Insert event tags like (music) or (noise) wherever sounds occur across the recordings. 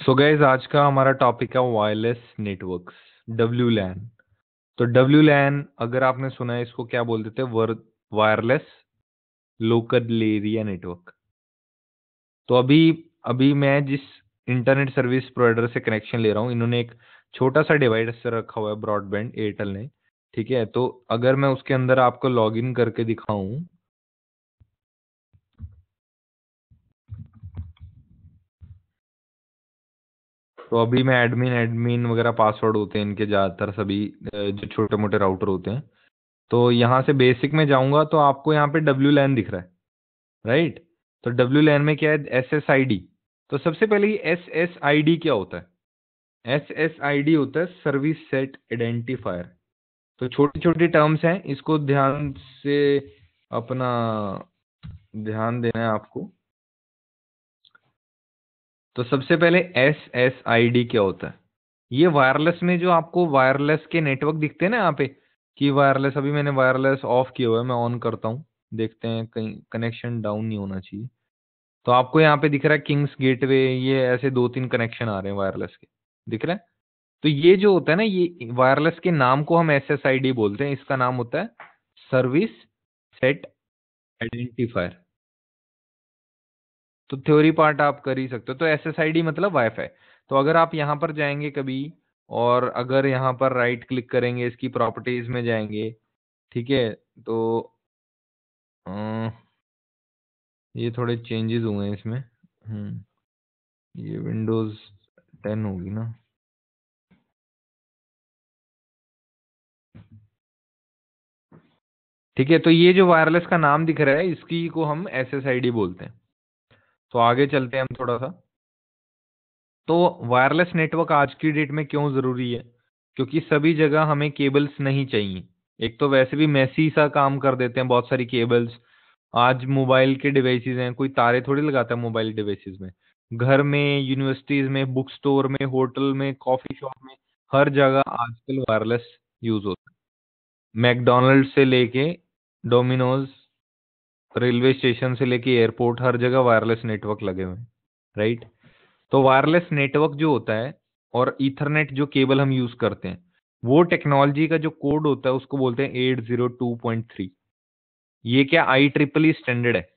सो gas आज का हमारा टॉपिक है वायरलेस नेटवर्क्स डब्ल्यू लैन तो डब्ल्यू लैन अगर आपने सुना है, इसको क्या बोलते थे? वायरलेस लोकल एरिया नेटवर्क तो अभी अभी मैं जिस इंटरनेट सर्विस प्रोवाइडर से कनेक्शन ले रहा हूँ, इन्होंने एक छोटा सा डिवाइस रखा हुआ है ब्रॉडबैंड एयरटेल ने, ठीक है? तो अगर मैं उसके अंदर आपको लॉगिन करके दिखाऊँ तो अभी मैं एडमिन एडमिन वगैरह पासवर्ड होते हैं इनके ज़्यादातर सभी जो छोटे मोटे राउटर होते हैं। तो यहाँ से बेसिक में जाऊँगा तो आपको यहाँ पे डब्ल्यू लैन दिख रहा है राइट तो डब्ल्यू लैन में क्या है? एस एस आई डी तो सबसे पहले एस एस आई डी क्या होता है? एस एस आई डी होता है सर्विस सेट आइडेंटिफायर तो छोटी छोटी टर्म्स हैं, इसको ध्यान से अपना, ध्यान देना है आपको। तो सबसे पहले एस एस आई डी क्या होता है? ये वायरलेस में जो आपको वायरलेस के नेटवर्क दिखते हैं ना यहाँ पे, कि वायरलेस अभी मैंने वायरलेस ऑफ़ किया हुआ है, मैं ऑन करता हूँ। देखते हैं कहीं कनेक्शन डाउन नहीं होना चाहिए। तो आपको यहाँ पे दिख रहा है किंग्स गेटवे ये ऐसे दो तीन कनेक्शन आ रहे हैं वायरलेस के। दिख रहा है? तो ये जो होता है ना, ये वायरलेस के नाम को हम एस एस आई डी बोलते हैं, इसका नाम होता है सर्विस सेट आइडेंटिफायर तो थ्योरी पार्ट आप कर ही सकते हो। तो एस एस आई डी मतलब वाईफाई तो अगर आप यहाँ पर जाएँगे कभी, और अगर यहाँ पर राइट क्लिक करेंगे, इसकी प्रॉपर्टीज़ में जाएँगे, ठीक है? तो ये थोड़े चेंजेस हुए हैं इसमें। हम्म ये विंडोज़ टेन होगी ना। ठीक है तो ये जो वायरलेस का नाम दिख रहा है, इसकी को हम एस एस आई डी बोलते हैं। तो आगे चलते हैं हम थोड़ा सा। तो वायरलेस नेटवर्क आज की डेट में क्यों ज़रूरी है? क्योंकि सभी जगह हमें केबल्स नहीं चाहिए। एक तो वैसे भी मैसी सा काम कर देते हैं बहुत सारी केबल्स आज मोबाइल के डिवाइसेस हैं, कोई तारे थोड़ी लगाता है मोबाइल डिवाइसेस में। घर में यूनिवर्सिटीज में बुक स्टोर में होटल में कॉफ़ी शॉप में, हर जगह आजकल वायरलेस यूज़ होता है। मैकडोनल्ड से लेके डोमिनोज रेलवे स्टेशन से लेके एयरपोर्ट हर जगह वायरलेस नेटवर्क लगे हुए हैं राइट तो वायरलेस नेटवर्क जो होता है और ईथरनेट जो केबल हम यूज़ करते हैं, वो टेक्नोलॉजी का जो कोड होता है उसको बोलते हैं eight zero two point three ये क्या आई ट्रिपल ई स्टैंडर्ड है?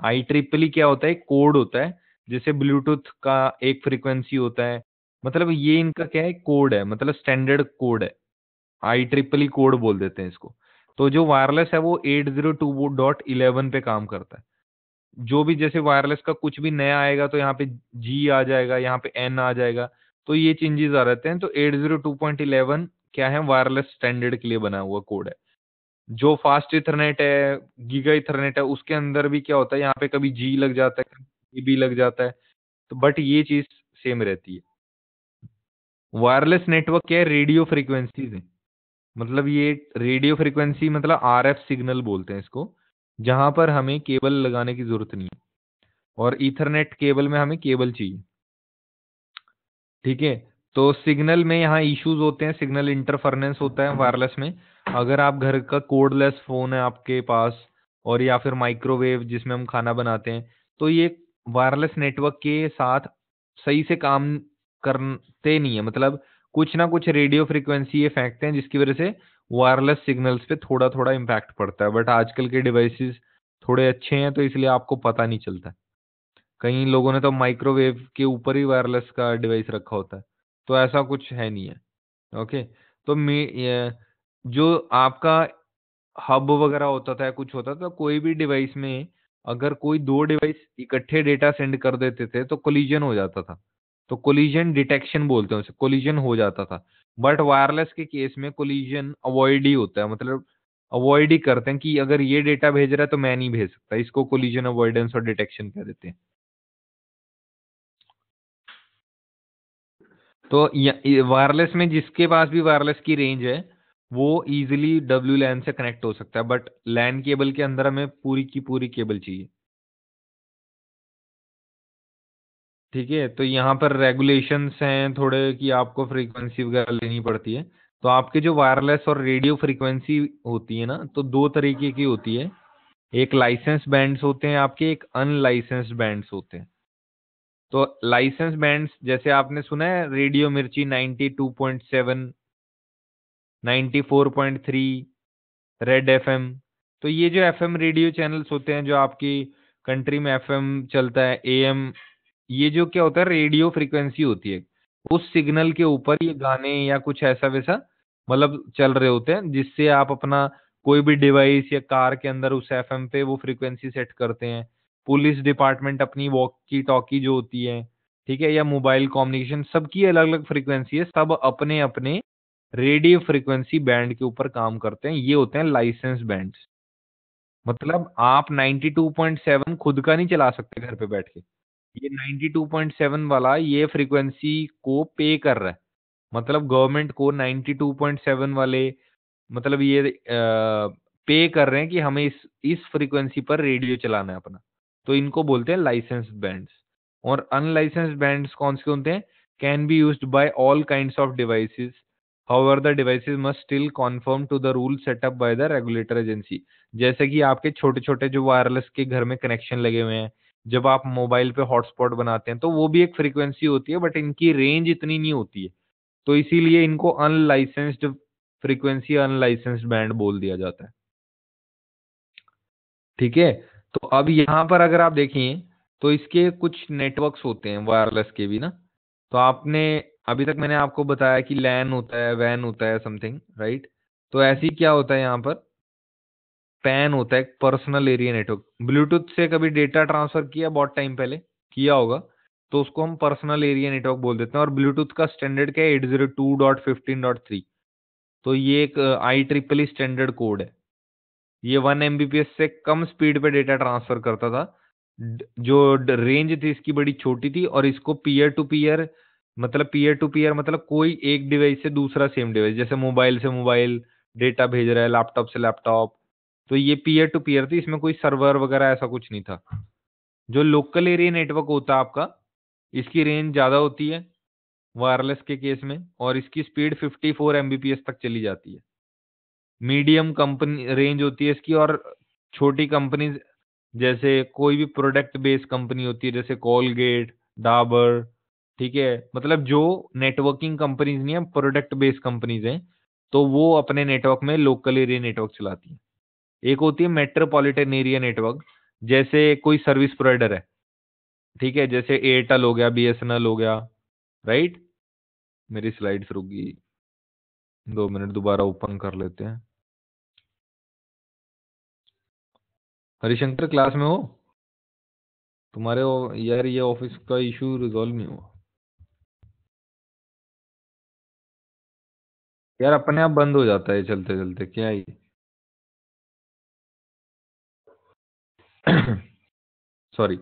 आई ट्रिपल ई क्या होता है? कोड होता है, जैसे ब्लूटूथ का एक फ्रीक्वेंसी होता है। मतलब ये इनका क्या है? कोड है मतलब स्टैंडर्ड कोड है। आई ट्रिपल ई कोड बोल देते हैं इसको। तो जो वायरलेस है वो eight zero two dot eleven पे काम करता है। जो भी जैसे वायरलेस का कुछ भी नया आएगा तो यहाँ पे जी आ जाएगा, यहाँ पे एन आ जाएगा तो ये चेंजेस आ रहते हैं। तो eight zero two point eleven क्या है? वायरलेस स्टैंडर्ड के लिए बना हुआ कोड है। जो फास्ट इथरनेट है गीगा इथरनेट है, उसके अंदर भी क्या होता है? यहाँ पे कभी जी लग जाता है, कभी बी लग जाता है तो बट ये चीज़ सेम रहती है। वायरलेस नेटवर्क क्या है? रेडियो फ्रिक्वेंसीज है। मतलब ये रेडियो फ्रिक्वेंसी मतलब आरएफ सिग्नल बोलते हैं इसको, जहाँ पर हमें केबल लगाने की ज़रूरत नहीं है और ईथरनेट केबल में हमें केबल चाहिए। ठीक है? तो सिग्नल में यहाँ इश्यूज़ होते हैं, सिग्नल इंटरफरेंस होता है वायरलेस में। अगर आप घर का कोडलेस फ़ोन है आपके पास और या फिर माइक्रोवेव जिसमें हम खाना बनाते हैं तो ये वायरलेस नेटवर्क के साथ सही से काम करते नहीं है। मतलब कुछ ना कुछ रेडियो फ्रिक्वेंसी ये फेंकते हैं, जिसकी वजह से वायरलेस सिग्नल्स पे थोड़ा थोड़ा इम्पैक्ट पड़ता है। बट आजकल के डिवाइसेस थोड़े अच्छे हैं तो इसलिए आपको पता नहीं चलता। कई लोगों ने तो माइक्रोवेव के ऊपर ही वायरलेस का डिवाइस रखा होता है। तो ऐसा कुछ है नहीं है। ओके तो जो आपका हब वगैरह होता था कुछ होता था, कोई भी डिवाइस में अगर कोई दो डिवाइस इकट्ठे डेटा सेंड कर देते थे तो कोलिजन हो जाता था। तो कोलिजन डिटेक्शन बोलते हैं उसे कोलिजन हो जाता था। बट वायरलेस के केस में कोलिजन अवॉइड ही होता है मतलब अवॉइड ही करते हैं कि अगर ये डेटा भेज रहा है तो मैं नहीं भेज सकता, इसको कोलिजन अवॉइडेंस और डिटेक्शन कह देते हैं। तो वायरलेस में जिसके पास भी वायरलेस की रेंज है, वो इजिली डब्ल्यू लैन से कनेक्ट हो सकता है बट लैन केबल के अंदर हमें पूरी की पूरी केबल चाहिए। ठीक है तो यहाँ पर रेगुलेशंस हैं थोड़े कि आपको फ्रीक्वेंसी वगैरह लेनी पड़ती है। तो आपके जो वायरलेस और रेडियो फ्रीक्वेंसी होती है ना तो दो तरीके की होती है। एक लाइसेंस बैंड्स होते हैं आपके, एक अनलाइसेंस्ड बैंड्स होते हैं। तो लाइसेंस बैंड्स जैसे आपने सुना है रेडियो मिर्ची 92.7 94.3 रेड एफएम तो ये जो एफएम रेडियो चैनल्स होते हैं, जो आपकी कंट्री में एफएम चलता है एएम ये जो क्या होता है रेडियो फ्रीक्वेंसी होती है, उस सिग्नल के ऊपर ये गाने या कुछ ऐसा वैसा मतलब चल रहे होते हैं, जिससे आप अपना कोई भी डिवाइस या कार के अंदर उस एफएम पे वो फ्रिक्वेंसी सेट करते हैं। पुलिस डिपार्टमेंट अपनी वॉक वॉकी टॉकी जो होती है, ठीक है, या मोबाइल कम्युनिकेशन सबकी अलग अलग फ्रिक्वेंसी है, सब अपने अपने रेडियो फ्रिक्वेंसी बैंड के ऊपर काम करते हैं। ये होते हैं लाइसेंस बैंड मतलब आप 92.7 खुद का नहीं चला सकते घर पे बैठ के। ये 92.7 वाला ये फ्रीक्वेंसी को पे कर रहा है। मतलब गवर्नमेंट को 92.7 वाले मतलब ये आ, पे कर रहे हैं कि हमें इस इस फ्रीक्वेंसी पर रेडियो चलाना है अपना। तो इनको बोलते हैं लाइसेंस बैंड्स और अनलाइसेंस बैंड्स कौन से होते हैं? Can be use by all kinds of devices however the devices must still confirm to the rule setup by the regulator agency जैसे कि आपके छोटे छोटे जो वायरलेस के घर में कनेक्शन लगे हुए हैं। जब आप मोबाइल पे हॉटस्पॉट बनाते हैं तो वो भी एक फ्रीक्वेंसी होती है, बट इनकी रेंज इतनी नहीं होती है। तो इसीलिए इनको अनलाइसेंस्ड फ्रीक्वेंसी अनलाइसेंस्ड बैंड बोल दिया जाता है। ठीक है? तो अब यहाँ पर अगर आप देखें तो इसके कुछ नेटवर्क्स होते हैं वायरलेस के भी ना। तो आपने, अभी तक मैंने आपको बताया कि लैन होता है वैन होता है समथिंग राइट तो ऐसी क्या होता है यहाँ पर? पैन होता है पर्सनल एरिया नेटवर्क। ब्लूटूथ से कभी डेटा ट्रांसफ़र किया बहुत टाइम पहले, किया होगा तो उसको हम पर्सनल एरिया नेटवर्क बोल देते हैं, और ब्लूटूथ का स्टैंडर्ड क्या है? Eight zero two dot fifteen dot three. तो ये एक I triple E standard code है। ये वन एम से कम स्पीड पे डेटा ट्रांसफ़र करता था। जो रेंज थी इसकी बड़ी छोटी थी, और इसको पीयर टू पीयर मतलब पीयर टू पीयर मतलब कोई एक डिवाइस से दूसरा सेम डिवाइस, जैसे मोबाइल से मोबाइल, डेटा भेज रहा है, लैपटॉप से लैपटॉप तो ये पीयर टू पीयर थी, इसमें कोई सर्वर वगैरह ऐसा कुछ नहीं था। जो लोकल एरिया नेटवर्क होता है आपका, इसकी रेंज ज़्यादा होती है वायरलेस के केस में और इसकी स्पीड 54 फोर तक चली जाती है। मीडियम कंपनी रेंज होती है इसकी और छोटी कंपनी जैसे कोई भी प्रोडक्ट बेस्ड कंपनी होती है, जैसे कॉलगेट डाबर ठीक है? मतलब जो नेटवर्किंग कंपनीज़ नहीं है प्रोडक्ट बेस्ड कंपनीज़ हैं तो वो अपने नेटवर्क में लोकल एरिया नेटवर्क चलाती है। एक होती है मेट्रोपॉलिटन एरिया नेटवर्क जैसे कोई सर्विस प्रोवाइडर है, ठीक है? जैसे एयरटेल हो गया बीएसएनएल हो गया राइट मेरी स्लाइड्स रुक। गई दो मिनट दोबारा ओपन कर लेते हैं। हरिशंकर क्लास में हो? तुम्हारे यार ये ऑफ़िस का इशू रिजॉल्व नहीं हुआ। यार, अपने आप बंद हो जाता है चलते चलते क्या ये (coughs) सॉरी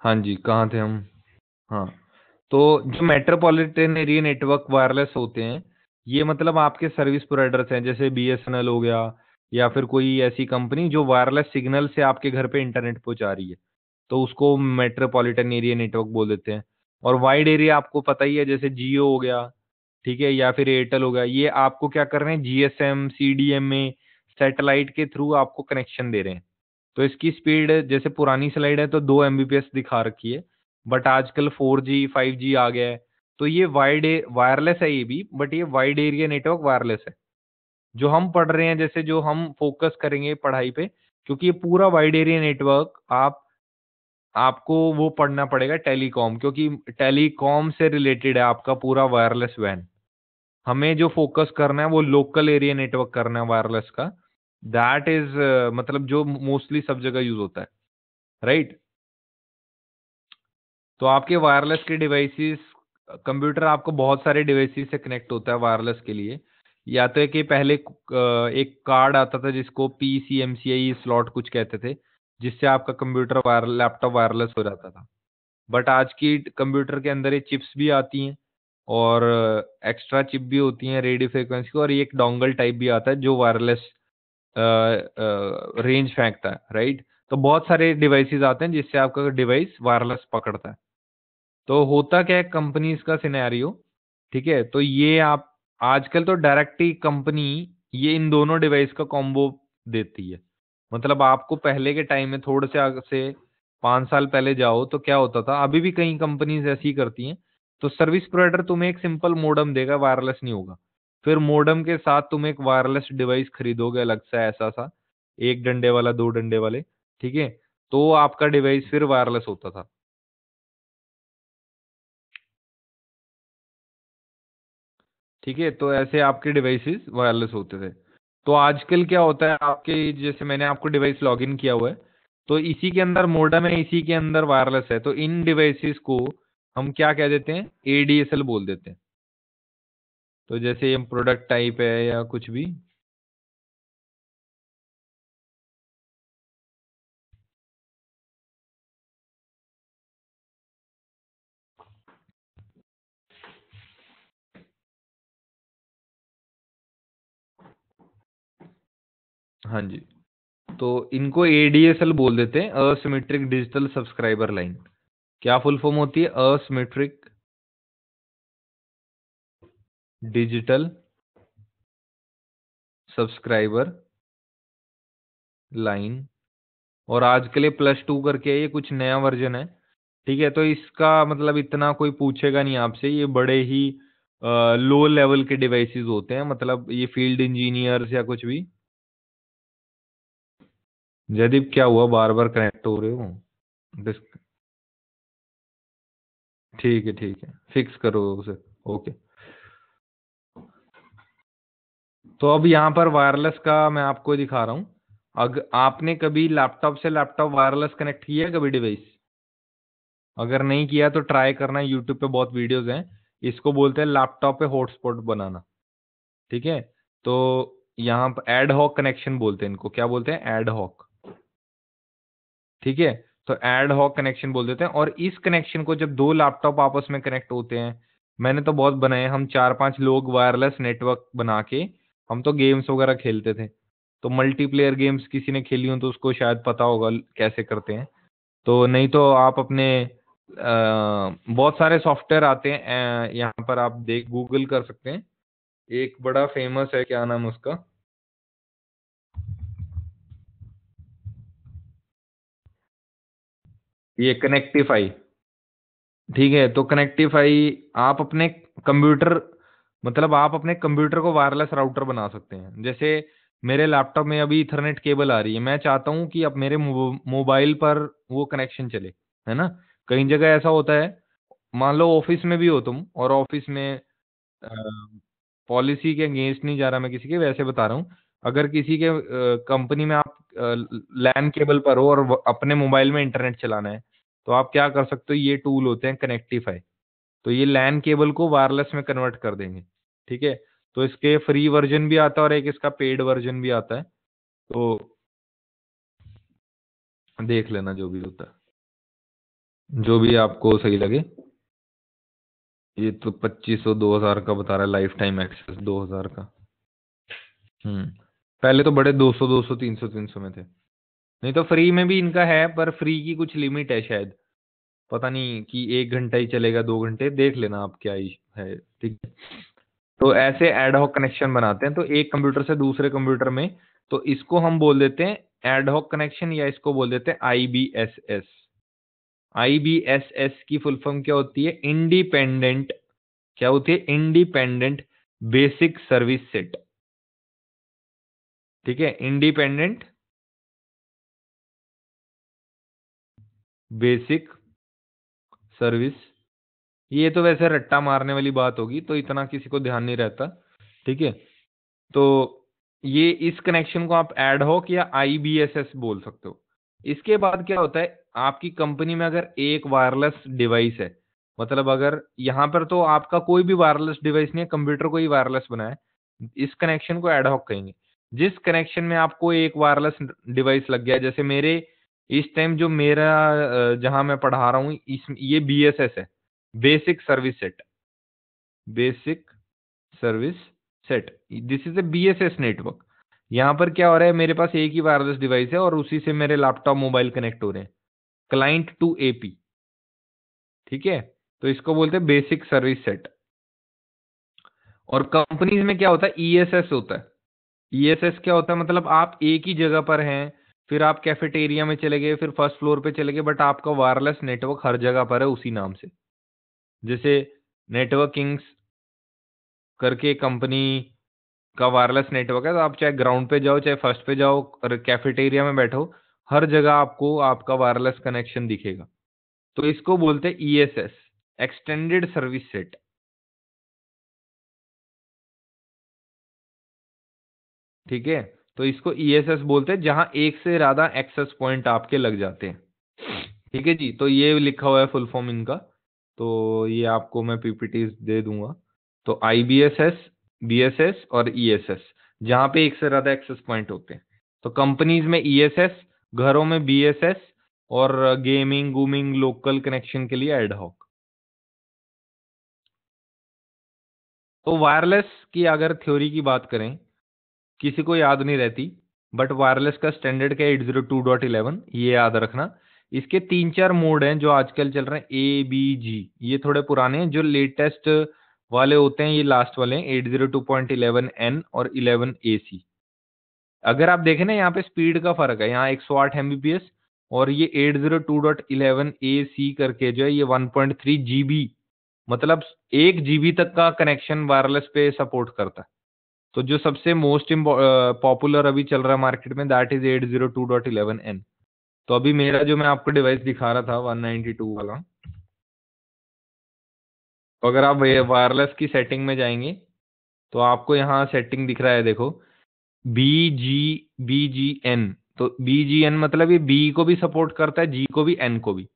हाँ जी, कहाँ थे हम? हाँ तो जो मेट्रोपॉलिटन एरिया नेटवर्क वायरलेस होते हैं, ये मतलब आपके सर्विस प्रोवाइडर्स हैं, जैसे बीएसएनएल हो गया, या फिर कोई ऐसी कंपनी जो वायरलेस सिग्नल से आपके घर पे इंटरनेट पहुँचा रही है तो उसको मेट्रोपॉलिटन एरिया नेटवर्क बोल देते हैं। और वाइड एरिया आपको पता ही है, जैसे जियो हो गया, ठीक है, या फिर एयरटेल हो गया, ये आपको क्या कर रहे हैं? जीएसएम सीडीएम में सैटेलाइट के थ्रू आपको कनेक्शन दे रहे हैं। तो इसकी स्पीड, जैसे पुरानी स्लाइड है तो दो एम दिखा रखी है बट आजकल फोर जी फाइव जी आ गया है। तो ये वाइड वायरलेस है ये भी बट ये वाइड एरिया नेटवर्क वायरलेस है। जो हम पढ़ रहे हैं, जैसे जो हम फोकस करेंगे पढ़ाई पे, क्योंकि ये पूरा वाइड एरिया नेटवर्क आप, आपको वो पढ़ना पड़ेगा टेलीकॉम क्योंकि टेलीकॉम से रिलेटेड है आपका पूरा वायरलेस वैन हमें जो फोकस करना है, वो लोकल एरिया नेटवर्क करना है वायरलेस का। दैट इज़ uh, मतलब जो मोस्टली सब जगह यूज़ होता है राइट right? तो आपके वायरलेस के डिवाइसेस कंप्यूटर आपको बहुत सारे डिवाइसेस से कनेक्ट होता है वायरलेस के लिए या तो कि पहले एक कार्ड आता था जिसको P C M C I slot कुछ कहते थे जिससे आपका कंप्यूटर वायर लैपटॉप वायरलेस हो जाता था बट आज की कंप्यूटर के अंदर ये चिप्स भी आती हैं और एक्स्ट्रा चिप भी होती हैं रेडियो फ्रिक्वेंसी और एक डोंगल टाइप भी आता है जो वायरलेस रेंज फेंकता है राइट तो बहुत सारे डिवाइसेस आते हैं जिससे आपका डिवाइस वायरलेस पकड़ता है। तो होता क्या है कंपनीज़ का सिनेरियो ठीक है? तो ये आप, आजकल तो डायरेक्ट ही कंपनी ये इन दोनों डिवाइस का कॉम्बो देती है। मतलब आपको पहले के टाइम में थोड़े से आगे से पाँच साल पहले जाओ तो क्या होता था, अभी भी कई कंपनीज़ ऐसी करती हैं। तो सर्विस प्रोवाइडर तुम्हें एक सिंपल मोडम देगा वायरलेस नहीं होगा। फिर मोडम के साथ तुम एक वायरलेस डिवाइस खरीदोगे अलग से ऐसा सा, एक डंडे वाला, दो डंडे वाले, ठीक है? तो आपका डिवाइस फिर वायरलेस होता था। ठीक है? तो ऐसे आपके डिवाइसेस वायरलेस होते थे। तो आजकल क्या होता है, आपके जैसे मैंने आपको डिवाइस लॉगिन किया हुआ है तो इसी के अंदर मोडम है, इसी के अंदर वायरलेस है तो इन डिवाइसेस को हम क्या कह देते हैं? एडीएसएल बोल देते हैं। तो जैसे ये प्रोडक्ट टाइप है या कुछ भी। हाँ जी। तो इनको एडीएसएल बोल देते हैं असिमेट्रिक डिजिटल सब्सक्राइबर लाइन क्या फुल फॉर्म होती है? Asymmetric digital subscriber line. और आज के लिए प्लस टू करके ये कुछ नया वर्जन है। ठीक है तो इसका मतलब इतना कोई पूछेगा नहीं आपसे। ये बड़े ही लो लेवल के डिवाइसेस होते हैं। मतलब ये फ़ील्ड इंजीनियर्स या कुछ भी। जयदीप, क्या हुआ? बार बार कनेक्ट हो रहे हो? ठीक है ठीक है। फिक्स करो उसे। ओके तो अब यहाँ पर वायरलेस का मैं आपको दिखा रहा हूँ। अगर आपने कभी लैपटॉप से लैपटॉप वायरलेस कनेक्ट किया है कभी डिवाइस अगर नहीं किया तो ट्राई करना यूट्यूब पे बहुत वीडियोस हैं। इसको बोलते हैं लैपटॉप पे हॉटस्पॉट बनाना। ठीक है? तो यहाँ पर एड हॉक कनेक्शन बोलते हैं इनको। क्या बोलते हैं? एड हॉक ठीक है? तो एड हॉक कनेक्शन बोल देते हैं। और इस कनेक्शन को जब दो लैपटॉप आपस में कनेक्ट होते हैं, मैंने तो बहुत बनाए हम चार पाँच लोग वायरलेस नेटवर्क बना के हम तो गेम्स वगैरह खेलते थे। तो मल्टीप्लेयर गेम्स किसी ने खेली हो तो उसको शायद पता होगा कैसे करते हैं। तो नहीं तो आप अपने बहुत सारे सॉफ्टवेयर आते हैं यहाँ पर आप देख गूगल कर सकते हैं। एक बड़ा फ़ेमस है, क्या नाम उसका? ये कनेक्टिफाई ठीक है तो कनेक्टिफाई आप अपने कंप्यूटर मतलब आप अपने कंप्यूटर को वायरलेस राउटर बना सकते हैं। जैसे मेरे लैपटॉप में अभी इथरनेट केबल आ रही है, मैं चाहता हूँ कि अब मेरे मोबाइल पर वो कनेक्शन चले, है ना? कई जगह ऐसा होता है, मान लो ऑफ़िस में भी हो तुम और ऑफ़िस में पॉलिसी के अगेंस्ट नहीं जा रहा मैं किसी के, वैसे बता रहा हूँ, अगर किसी के कंपनी में आप लैन केबल पर हो और अपने मोबाइल में इंटरनेट चलाना है तो आप क्या कर सकते हो, ये टूल होते हैं कनेक्टिफाई तो ये लैन केबल को वायरलेस में कन्वर्ट कर देंगे, ठीक है? तो इसके फ्री वर्जन भी आता है और एक इसका पेड वर्जन भी आता है तो देख लेना जो भी होता है। जो भी आपको सही लगे। ये तो पच्चीस सौ दो हज़ार का बता रहा है लाइफ टाइम एक्सेस दो हज़ार का। हम्म पहले तो बड़े दो सौ दो सौ, तीन सौ तीन सौ में थे। नहीं तो फ्री में भी इनका है, पर फ्री की कुछ लिमिट है शायद। पता नहीं कि एक घंटा ही चलेगा, दो घंटे, देख लेना आप क्या है ठीक है? तो ऐसे एडहॉक कनेक्शन बनाते हैं तो एक कंप्यूटर से दूसरे कंप्यूटर में तो इसको हम बोल देते हैं एडहॉक कनेक्शन या इसको बोल देते हैं I B S S I B S S की फुल फॉर्म क्या होती है? इंडिपेंडेंट क्या होती है? इंडिपेंडेंट बेसिक सर्विस सेट ठीक है? इंडिपेंडेंट बेसिक सर्विस ये तो वैसे रट्टा मारने वाली बात होगी तो इतना किसी को ध्यान नहीं रहता, ठीक है? तो ये इस कनेक्शन को आप एड हॉक या आई बी एस एस बोल सकते हो। इसके बाद क्या होता है, आपकी कंपनी में अगर एक वायरलेस डिवाइस है मतलब अगर यहाँ पर तो आपका कोई भी वायरलेस डिवाइस नहीं है कंप्यूटर को ही वायरलेस बनाए इस कनेक्शन को एडहॉक कहेंगे। जिस कनेक्शन में आपको एक वायरलेस डिवाइस लग गया, जैसे मेरे इस टाइम जो मेरा जहाँ मैं पढ़ा रहा हूँ, इस, ये बी एस एस है। Basic service set basic service set this is a B S S network यहाँ पर क्या हो रहा है, मेरे पास एक ही वायरलेस डिवाइस है और उसी से मेरे लैपटॉप मोबाइल कनेक्ट हो रहे हैं। क्लाइंट टू ए पी ठीक है? तो इसको बोलते हैं बेसिक सर्विस सेट और कंपनीज़ में क्या होता है? ई एस एस होता है। ई एस एस क्या होता है? मतलब आप एक ही जगह पर हैं फिर आप कैफेटेरिया में चले गए, फिर फ़र्स्ट फ्लोर पे चले गए बट आपका वायरलेस नेटवर्क हर जगह पर है उसी नाम से। जैसे नेटवर्किंग्स करके कंपनी का वायरलेस नेटवर्क है तो आप चाहे ग्राउंड पे जाओ, चाहे फ़र्स्ट पे जाओ, और कैफेटेरिया में बैठो, हर जगह आपको आपका वायरलेस कनेक्शन दिखेगा। तो इसको बोलते हैं ईएसएस एक्सटेंडेड सर्विस सेट ठीक है? तो इसको ईएसएस बोलते हैं, जहाँ एक से ज़्यादा एक्सेस पॉइंट आपके लग जाते हैं। ठीक है जी? तो ये लिखा हुआ है फुल फॉर्म इनका। तो ये आपको मैं पीपीटी दे दूँगा। तो I B S S B S S और ई एस एस जहाँ पे एक से ज़्यादा एक्सेस पॉइंट होते हैं। तो कंपनीज़ में ई एस एस घरों में बी एस एस और गेमिंग गूमिंग लोकल कनेक्शन के लिए एडहॉक तो वायरलेस की अगर थ्योरी की बात करें किसी को याद नहीं रहती बट वायरलेस का स्टैंडर्ड क्या eight zero two dot eleven ये याद रखना। इसके तीन चार मोड हैं जो आजकल चल रहे हैं ए बी जी ये थोड़े पुराने हैं, जो लेटेस्ट वाले होते हैं, ये लास्ट वाले हैं eight zero two point eleven N और इलेवन ए सी अगर आप देखें ना, यहाँ पे स्पीड का फ़र्क है, यहाँ एक सौ आठ एमबीपीएस और ये eight zero two dot eleven A C करके जो है, ये one point three G B मतलब एक जी बी तक का कनेक्शन वायरलेस पे सपोर्ट करता है। तो जो सबसे मोस्ट पॉपुलर अभी चल रहा है मार्केट में that is eight zero two dot eleven N तो अभी मेरा जो मैं आपको डिवाइस दिखा रहा था वन नाइनटी टू वाला। तो अगर आप वायरलेस की सेटिंग में जाएँगे तो आपको यहाँ सेटिंग दिख रहा है, देखो। B G B G N तो बी जी एन मतलब ये बी को भी सपोर्ट करता है जी को भी एन को भी।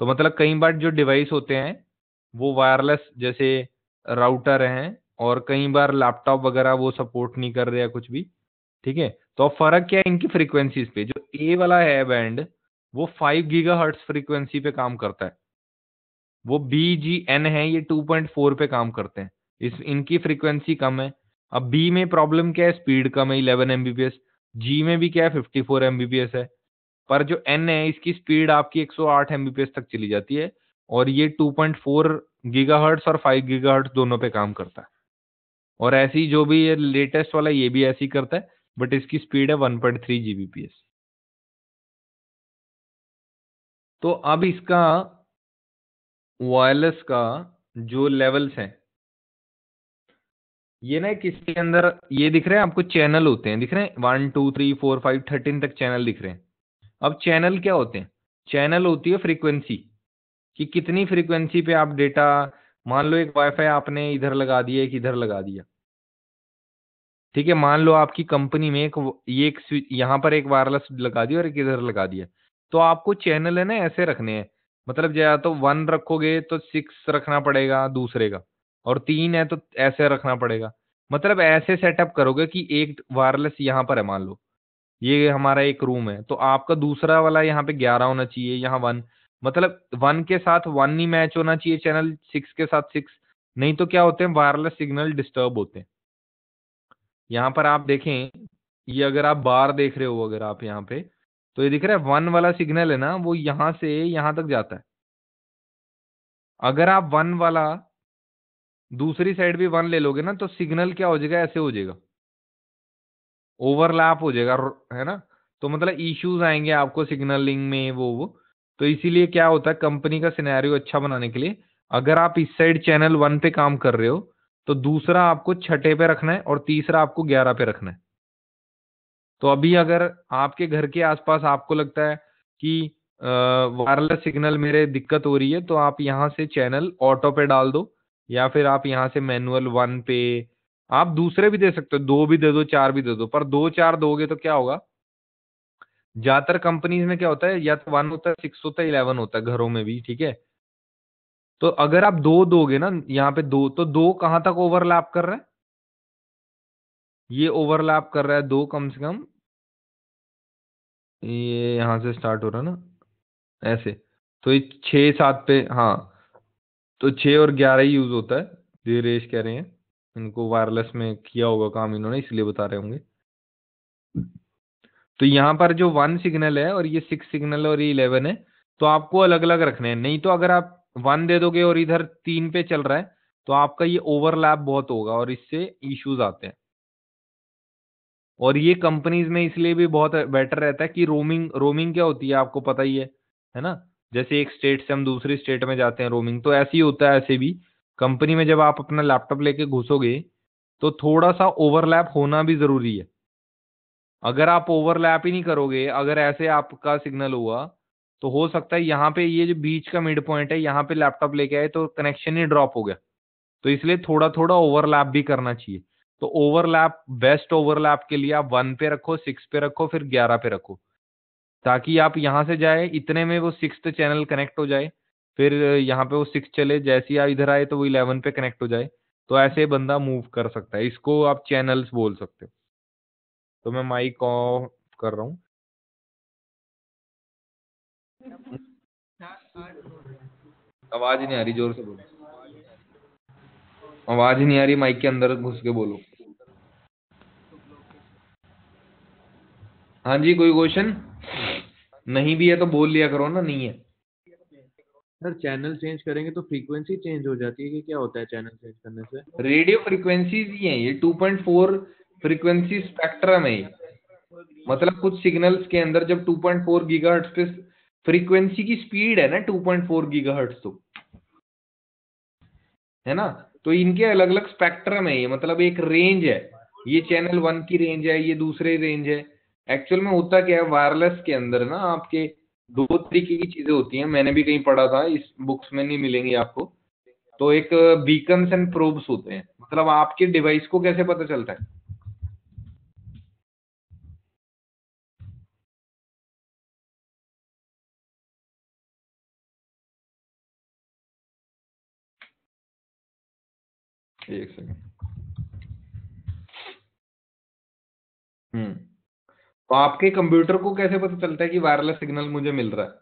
तो मतलब कई बार जो डिवाइस होते हैं, वो वायरलेस जैसे राउटर हैं और कई बार लैपटॉप वगैरह वो सपोर्ट नहीं कर रहे कुछ भी, ठीक है? तो अब फ़र्क क्या है इनकी फ्रीक्वेंसीज पे? जो ए वाला है बैंड वो फाइव गीगा हर्ट्स फ्रीक्वेंसी पे काम करता है। वो बी जी एन है, ये टू पॉइंट फोर पे काम करते हैं। इस, इनकी फ्रीक्वेंसी कम है। अब बी में प्रॉब्लम क्या है? स्पीड कम है eleven M B P S G में भी क्या है? Fifty four M B P S है। पर जो एन है, इसकी स्पीड आपकी एक सौ आठ एमबीपीएस तक चली जाती है। और ये two point four giga hertz और फाइव गीगा हर्ट्स दोनों पे काम करता है। और ऐसी जो भी ये लेटेस्ट वाला, ये भी ऐसी करता है बट इसकी स्पीड है 1.3 पॉइंट थ्री जीबीपीएस तो अब इसका वायरलेस का जो लेवल्स हैं, ये ना किसके अंदर, ये दिख रहे हैं आपको चैनल होते हैं, दिख रहे हैं one two three four five thirteen तक चैनल दिख रहे हैं। अब चैनल क्या होते हैं? चैनल होती है फ्रीक्वेंसी कि कितनी फ्रीक्वेंसी पे आप डेटा मान लो एक वाईफाई आपने इधर लगा दिया एक इधर लगा दिया। ठीक है, मान लो आपकी कंपनी में एक ये एक यहाँ पर एक वायरलेस लगा दिया और एक इधर लगा दिया। तो आपको चैनल है ना ऐसे रखने हैं। मतलब या तो वन रखोगे तो सिक्स रखना पड़ेगा दूसरे का और तीन है तो ऐसे रखना पड़ेगा। मतलब ऐसे सेटअप करोगे कि एक वायरलेस यहाँ पर है, मान लो। ये हमारा एक रूम है तो आपका दूसरा वाला यहाँ पे ग्यारह होना चाहिए, यहाँ वन मतलब वन के साथ वन ही मैच होना चाहिए चैनल सिक्स के साथ सिक्स नहीं तो क्या होते हैं वायरलेस सिग्नल डिस्टर्ब होते हैं। यहाँ पर आप देखें, ये अगर आप बार देख रहे हो, अगर आप यहाँ पे तो ये दिख रहा है वन वाला सिग्नल है ना, वो यहाँ से यहाँ तक जाता है। अगर आप वन वाला दूसरी साइड भी वन ले लोगे ना तो सिग्नल क्या हो जाएगा, ऐसे हो जाएगा। ओवरलैप हो जाएगा, है ना? तो मतलब इश्यूज़ आएँगे आपको सिग्नलिंग में, वो वो। तो इसीलिए क्या होता है कंपनी का सिनेरियो अच्छा बनाने के लिए, अगर आप इस साइड चैनल वन पे काम कर रहे हो तो दूसरा आपको छठे पे रखना है और तीसरा आपको ग्यारह पे रखना है। तो अभी अगर आपके घर के आसपास आपको लगता है कि वायरलेस सिग्नल मेरे दिक्कत हो रही है तो आप यहाँ से चैनल ऑटो पे डाल दो, या फिर आप यहाँ से मैनुअल वन पे, आप दूसरे भी दे सकते हो, दो भी दे दो, चार भी दे दो, पर दो चार दोगे तो क्या होगा? ज़्यादातर कंपनीज़ में क्या होता है, या तो वन होता है सिक्स होता है इलेवन होता है, घरों में भी, ठीक है? तो अगर आप दो दोगे ना, यहाँ पे दो तो दो कहाँ तक ओवरलैप कर रहा है? ये ओवरलैप कर रहा है दो कम से कम, ये यहाँ से स्टार्ट हो रहा है ना, ऐसे। तो ये छः, सात पे हाँ तो छः और ग्यारह ही यूज़ होता है, धीरेश कह रहे हैं। इनको वायरलेस में किया होगा काम इन्होंने, इसलिए बता रहे होंगे। तो यहाँ पर जो वन सिग्नल है और ये सिक्स सिग्नल और ये इलेवन है तो आपको अलग अलग रखने हैं। नहीं तो अगर आप वन दे दोगे और इधर तीन पे चल रहा है तो आपका ये ओवरलैप बहुत होगा और इससे इश्यूज़ आते हैं। और ये कंपनीज़ में इसलिए भी बहुत बेटर रहता है कि रोमिंग रोमिंग क्या होती है आपको पता ही है है ना? जैसे एक स्टेट से हम दूसरी स्टेट में जाते हैं रोमिंग तो ऐसे ही होता है ऐसे भी। कंपनी में जब आप अपना लैपटॉप लेके घुसोगे तो थोड़ा सा ओवरलैप होना भी ज़रूरी है। अगर आप ओवरलैप ही नहीं करोगे, अगर ऐसे आपका सिग्नल हुआ तो हो सकता है यहाँ पे ये जो बीच का मिड पॉइंट है, यहाँ पे लैपटॉप लेके आए तो कनेक्शन ही ड्रॉप हो गया। तो इसलिए थोड़ा थोड़ा ओवरलैप भी करना चाहिए। तो ओवरलैप बेस्ट ओवरलैप के लिए आप वन पे रखो सिक्स पे रखो, फिर ग्यारह पे रखो। ताकि आप यहाँ से जाए, इतने में वो सिक्स चैनल कनेक्ट हो जाए, फिर यहाँ पे वो सिक्स चले, जैसे ही आप इधर आए तो वो इलेवन पे कनेक्ट हो जाए। तो ऐसे बंदा मूव कर सकता है। इसको आप चैनल्स बोल सकते हो। तो मैं माइक ऑफ़ कर रहा हूँ। आवाज़ नहीं आ रही ज़ोर से बोलो। आवाज़ नहीं आ रही माइक के अंदर घुस के बोलो। हाँ जी कोई क्वेश्चन नहीं भी है तो बोल लिया करो ना नहीं है। सर चैनल चेंज करेंगे तो फ्रीक्वेंसी चेंज हो जाती है कि क्या होता है चैनल चेंज करने से? रेडियो फ्रीक्वेंसीज ही है ये 2.4 फ्रीक्वेंसी स्पेक्ट्रम है मतलब कुछ सिग्नल्स के अंदर जब 2.4 गीगाहर्ट्ज पे फ्रीक्वेंसी की स्पीड है ना 2.4 गीगाहर्ट्ज तो। है ना? तो इनके अलग अलग स्पेक्ट्रम है ये मतलब एक रेंज है। ये चैनल वन की रेंज है, ये दूसरे रेंज है। एक्चुअल में होता क्या है वायरलेस के अंदर ना आपके दो तरीके की चीज़ें होती हैं। मैंने भी कहीं पढ़ा था, इस बुक्स में नहीं मिलेंगी आपको। तो एक बीकन्स एंड प्रोब्स होते हैं। मतलब आपके डिवाइस को कैसे पता चलता है? एक सेकंड हम्म। तो आपके कंप्यूटर को कैसे पता चलता है कि वायरलेस सिग्नल मुझे मिल रहा है?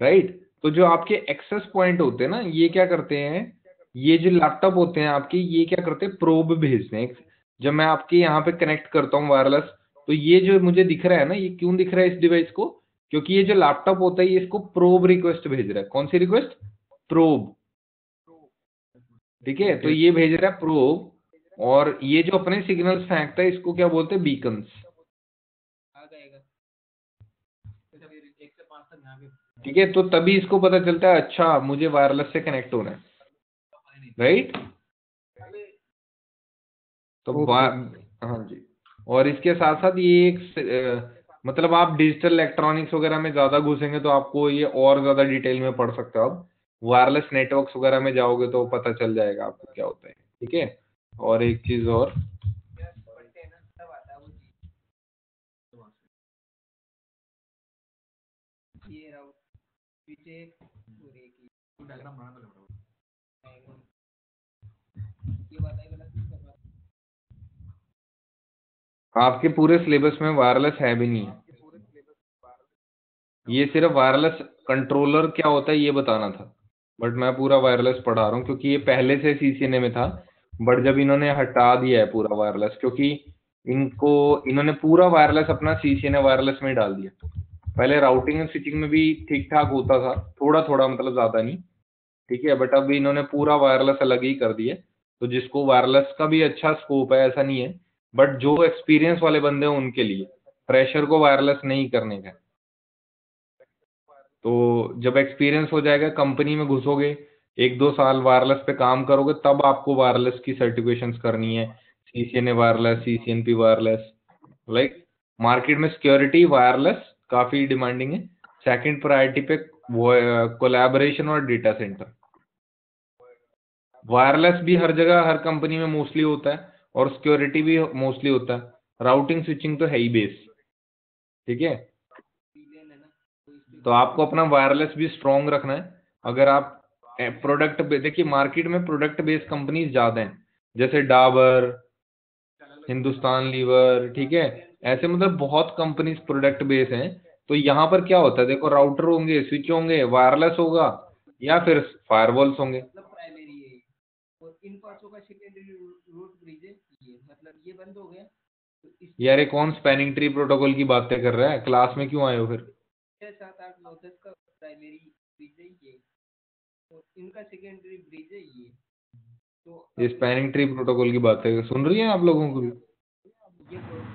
राइट तो जो आपके एक्सेस पॉइंट होते हैं ना, ये क्या करते हैं? ये जो लैपटॉप होते हैं आपके, ये क्या करते हैं? प्रोब भेजते हैं। जब मैं आपके यहाँ पे कनेक्ट करता हूँ वायरलेस तो ये जो मुझे दिख रहा है ना, ये क्यों दिख रहा है इस डिवाइस को? क्योंकि ये जो लैपटॉप होता है, ये इसको प्रोब रिक्वेस्ट भेज रहा है। कौन सी रिक्वेस्ट प्रोब ठीक है तो ये भेज रहा है प्रोब और ये जो अपने सिग्नल फेंकता है इसको क्या बोलते हैं? बीकन्स। ठीक है तो तभी इसको पता चलता है अच्छा मुझे वायरलेस से कनेक्ट होना है। राइट तो हाँ जी। और इसके साथ साथ ये एक मतलब आप डिजिटल इलेक्ट्रॉनिक्स वगैरह में ज़्यादा घुसेंगे तो आपको ये और ज़्यादा डिटेल में पढ़ सकते हो आप। वायरलेस नेटवर्क्स वगैरह में जाओगे तो पता चल जाएगा आपको क्या होता है, ठीक है? और एक चीज़ और। आपके पूरे सिलेबस में वायरलेस है भी नहीं। ये सिर्फ़ वायरलेस कंट्रोलर क्या होता है ये बताना था। बट मैं पूरा वायरलेस पढ़ा रहा हूँ, क्योंकि ये पहले से सीसीएनए में था, बट जब इन्होंने हटा दिया है पूरा वायरलेस क्योंकि इनको, इन्होंने पूरा वायरलेस अपना सी वायरलेस में डाल दिया। पहले राउटिंग एंड स्विचिंग में भी ठीक ठाक होता था थोड़ा थोड़ा मतलब ज़्यादा नहीं, ठीक है, बट अब इन्होंने पूरा वायरलेस अलग ही कर दिया तो जिसको वायरलेस का भी अच्छा स्कोप है, ऐसा नहीं है, बट जो एक्सपीरियंस वाले बंदे हैं उनके लिए प्रेशर को वायरलेस नहीं करने का तो जब एक्सपीरियंस हो जाएगा कंपनी में घुसोगे, एक दो साल वायरलेस पे काम करोगे, तब आपको वायरलेस की सर्टिफिकेशन करनी है। C C N A wireless C C N P wireless like market में सिक्योरिटी वायरलेस काफ़ी डिमांडिंग है। सेकंड प्रायोरिटी पे कोलैबोरेशन और डेटा सेंटर वायरलेस भी हर जगह, हर कंपनी में मोस्टली होता है और सिक्योरिटी भी मोस्टली होता है। राउटिंग स्विचिंग तो है ही बेस ठीक है? तो आपको अपना वायरलेस भी स्ट्रॉन्ग रखना है। अगर आप प्रोडक्ट देखिए मार्केट में प्रोडक्ट बेस्ड कंपनीज़ ज़्यादा हैं। जैसे डाबर हिंदुस्तान लीवर ठीक है? ऐसे मतलब बहुत कंपनीज़ प्रोडक्ट बेस हैं। तो यहाँ पर क्या होता है? देखो राउटर होंगे स्विच होंगे वायरलेस होगा या फिर फायरवॉल्स होंगे। यार ये कौन स्पैनिंग ट्री प्रोटोकॉल की बातें कर रहा है? क्लास में क्यों आए हो फिर? सात आठ नौ दस का प्राइमरी ब्रिज है ये। तो इनका सेकेंडरी ब्रिज है ये। तो ये स्पैनिंग ट्री प्रोटोकॉल की बात है। सुन रही है आप लोगों को भी?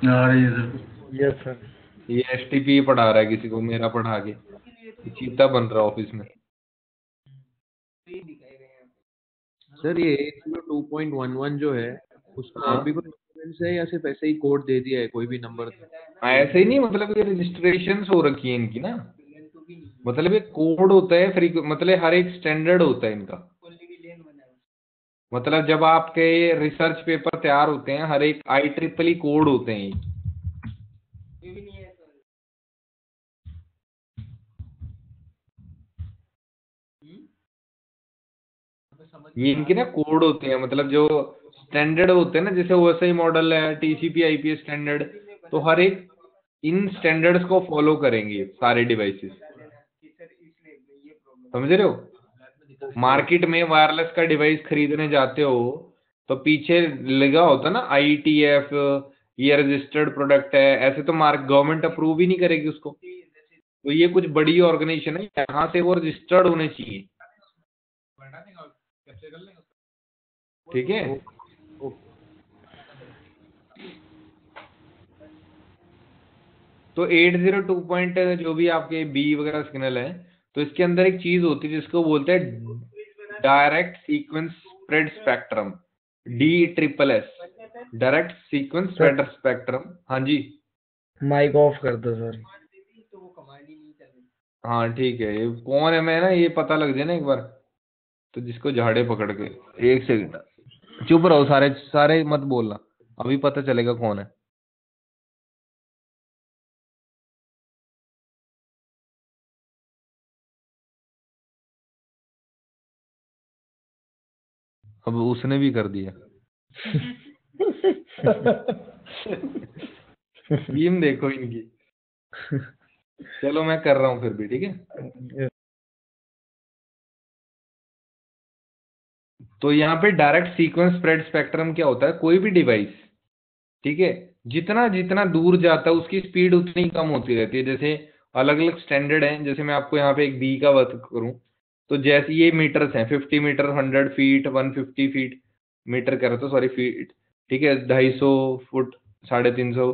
आ रही है सर। यस सर ये एस पढ़ा रहा है किसी को मेरा पढ़ा के। चीता बन रहा ऑफ़िस में। सर ये टू पॉइंट वन वन जो है उसका हाँ। अभी कोई reference है या सिर्फ़ ऐसे ही कोड दे दिया है कोई भी नंबर हाँ, ऐसे ही नहीं मतलब ये रजिस्ट्रेशन हो रखी है इनकी ना। मतलब ये कोड होता है फ्री मतलब हर एक स्टैंडर्ड होता है इनका। मतलब जब आपके रिसर्च पेपर तैयार होते हैं हर एक आई ट्रिपल ई कोड होते हैं ये। इनके ना कोड होते हैं मतलब जो स्टैंडर्ड होते हैं ना, जैसे ओएसआई मॉडल है टीसीपी आईपीएस स्टैंडर्ड तो हर एक इन स्टैंडर्ड्स को फॉलो करेंगे सारे डिवाइसेस समझ रहे हो? मार्केट में वायरलेस का डिवाइस खरीदने जाते हो तो पीछे लगा होता ना आई टी एफ़ ये रजिस्टर्ड प्रोडक्ट है, ऐसे तो मार्क गवर्नमेंट अप्रूव ही नहीं करेगी उसको। तो ये कुछ बड़ी ऑर्गेनाइजेशन है, यहाँ से वो रजिस्टर्ड होने चाहिए। ठीक है? तो 802 पॉइंट जो भी आपके बी वगैरह सिग्नल है तो इसके अंदर एक चीज़ होती है जिसको बोलते हैं direct sequence spread spectrum D triple S direct sequence spread spectrum हाँ जी। माइक ऑफ़ कर दो सर हाँ ठीक है। ये कौन है मैं ना ये पता लग जाए ना एक बार। तो जिसको झाड़े पकड़ के एक सेकंड चुप रहो सारे सारे मत बोलना। अभी पता चलेगा कौन है। अब उसने भी कर दिया। टीम देखो इनकी। चलो मैं कर रहा हूँ फिर भी, ठीक है? तो यहाँ पे डायरेक्ट सीक्वेंस स्प्रेड स्पेक्ट्रम क्या होता है? कोई भी डिवाइस ठीक है? जितना जितना दूर जाता है, उसकी स्पीड उतनी कम होती रहती है। जैसे अलग अलग स्टैंडर्ड हैं, जैसे मैं आपको यहाँ पे एक बी का वर्क करूँ। तो जैसे ये मीटर्स हैं fifty metre hundred feet one fifty feet metre कह रहा था सॉरी फीट ठीक है, ढाई सौ फुट, साढ़े तीन सौ।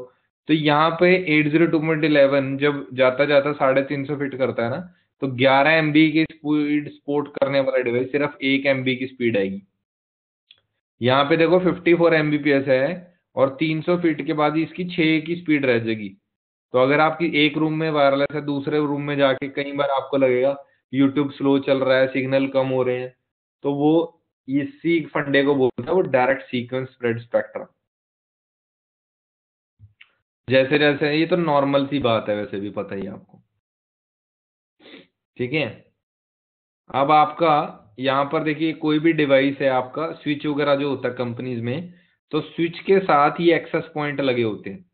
तो यहाँ पे eight zero two point eleven जब जाता जाता साढ़े तीन सौ फीट करता है ना तो ग्यारह एम बी की स्पीड सपोर्ट करने वाला डिवाइस सिर्फ़ एक एम बी की स्पीड आएगी। यहाँ पे देखो fifty four M B P S है और तीन सौ फीट के बाद इसकी छः की स्पीड रह जाएगी। तो अगर आपकी एक रूम में वायरलेस है, दूसरे रूम में जाके कई बार आपको लगेगा यूट्यूब स्लो चल रहा है सिग्नल कम हो रहे हैं तो वो इसी फंडे को बोलता है, वो डायरेक्ट सीक्वेंस स्प्रेड स्पेक्ट्रम जैसे जैसे, ये तो नॉर्मल सी बात है वैसे भी, पता ही आपको। ठीक है? अब आपका, यहाँ पर देखिए, कोई भी डिवाइस है आपका स्विच वगैरह जो होता है कंपनीज़ में तो स्विच के साथ ही एक्सेस पॉइंट लगे होते हैं।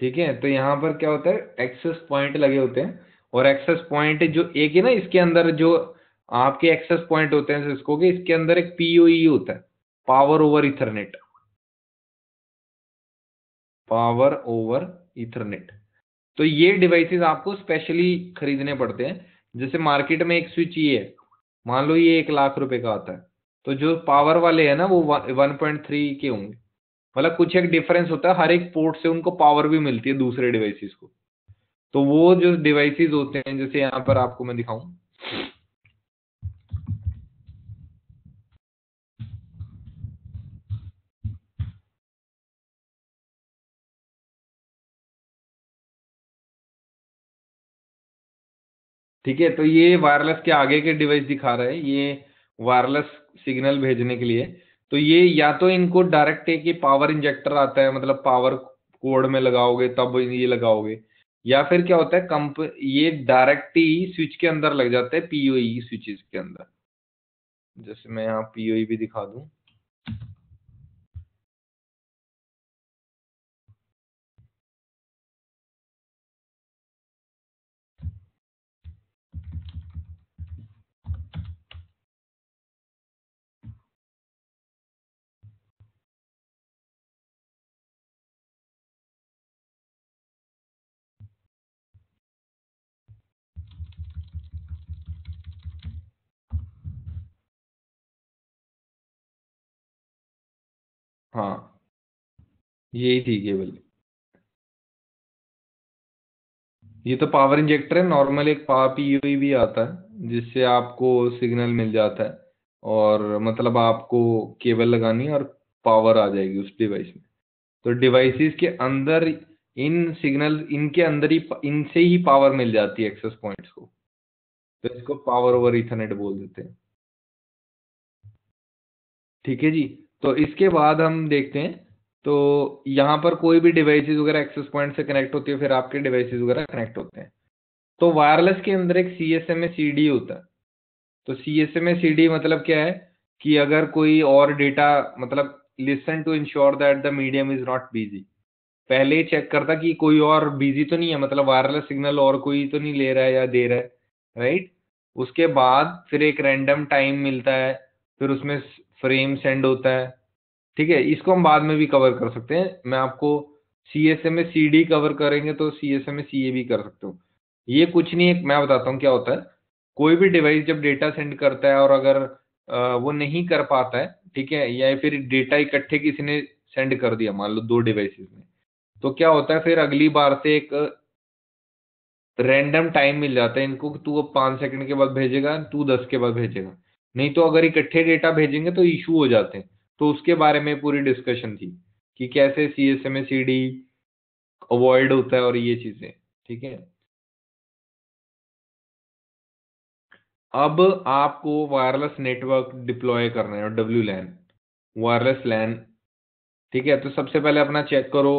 ठीक है? तो यहाँ पर क्या होता है? एक्सेस पॉइंट लगे होते हैं। और एक्सेस पॉइंट जो एक है ना, इसके अंदर जो आपके एक्सेस पॉइंट होते हैं सिस्को के, इसके अंदर एक पीओई होता है। Power over ethernet power over ethernet तो ये डिवाइसेस आपको स्पेशली खरीदने पड़ते हैं। जैसे मार्केट में एक स्विच ये है। मान लो ये एक लाख रुपए का आता है। तो जो पावर वाले है ना, वो वन पॉइंट थ्री के होंगे। मतलब कुछ एक डिफरेंस होता है, हर एक पोर्ट से उनको पावर भी मिलती है दूसरे डिवाइसेस को। तो वो जो डिवाइसेस होते हैं, जैसे यहाँ पर आपको मैं दिखाऊँ। ठीक है तो ये वायरलेस के आगे के डिवाइस दिखा रहा है, ये वायरलेस सिग्नल भेजने के लिए। तो ये या तो इनको डायरेक्ट एक ये पावर इंजेक्टर आता है मतलब पावर कोड में लगाओगे, तब ये लगाओगे, या फिर क्या होता है, कंप, ये डायरेक्ट ही स्विच के अंदर लग जाते हैं पीओई स्विचेस के अंदर। जैसे मैं यहाँ पीओई भी दिखा दूँ। हाँ यही थी केबल। ये तो पावर इंजेक्टर है, नॉर्मल एक पीयूई भी आता है, जिससे आपको सिग्नल मिल जाता है और मतलब आपको केबल लगानी है और पावर आ जाएगी उस डिवाइस में। तो डिवाइसेस के अंदर इन सिग्नल, इनके अंदर ही इनसे ही पावर मिल जाती है एक्सेस पॉइंट्स को। तो इसको पावर ओवर इथरनेट बोल देते हैं। ठीक है जी? तो इसके बाद हम देखते हैं। तो यहाँ पर कोई भी डिवाइसेस वगैरह एक्सेस पॉइंट से कनेक्ट होती है, फिर आपके डिवाइसेस वगैरह कनेक्ट होते हैं। तो वायरलेस के अंदर एक C S M A C D होता है। तो C S M A C D मतलब क्या है कि अगर कोई और डेटा मतलब listen to ensure that the medium is not busy पहले ही चेक करता कि कोई और बिज़ी तो नहीं है मतलब वायरलेस सिग्नल और कोई तो नहीं ले रहा है या दे रहा है राइट उसके बाद फिर एक रैंडम टाइम मिलता है, फिर उसमें फ्रेम सेंड होता है। ठीक है, इसको हम बाद में भी कवर कर सकते हैं। मैं आपको C S M A C D cover करेंगे तो सी एस एम ए सी ए भी कर सकते हो। ये कुछ नहीं है मैं बताता हूँ क्या होता है। कोई भी डिवाइस जब डेटा सेंड करता है और अगर वो नहीं कर पाता है, ठीक है, या फिर डेटा इकट्ठे किसी ने सेंड कर दिया, मान लो दो डिवाइसेस में तो क्या होता है, फिर अगली बार से एक रैंडम टाइम मिल जाता है। इनको तू अब पाँच सेकंड के बाद भेजेगा, तू दस के बाद भेजेगा। नहीं तो अगर इकट्ठे डेटा भेजेंगे तो इशू हो जाते हैं। तो उसके बारे में पूरी डिस्कशन थी कि कैसे C S M A C D avoid होता है और ये चीज़ें, ठीक है? अब आपको वायरलेस नेटवर्क डिप्लॉय करना है डब्ल्यू लैन वायरलेस लैन ठीक है? तो सबसे पहले अपना चेक करो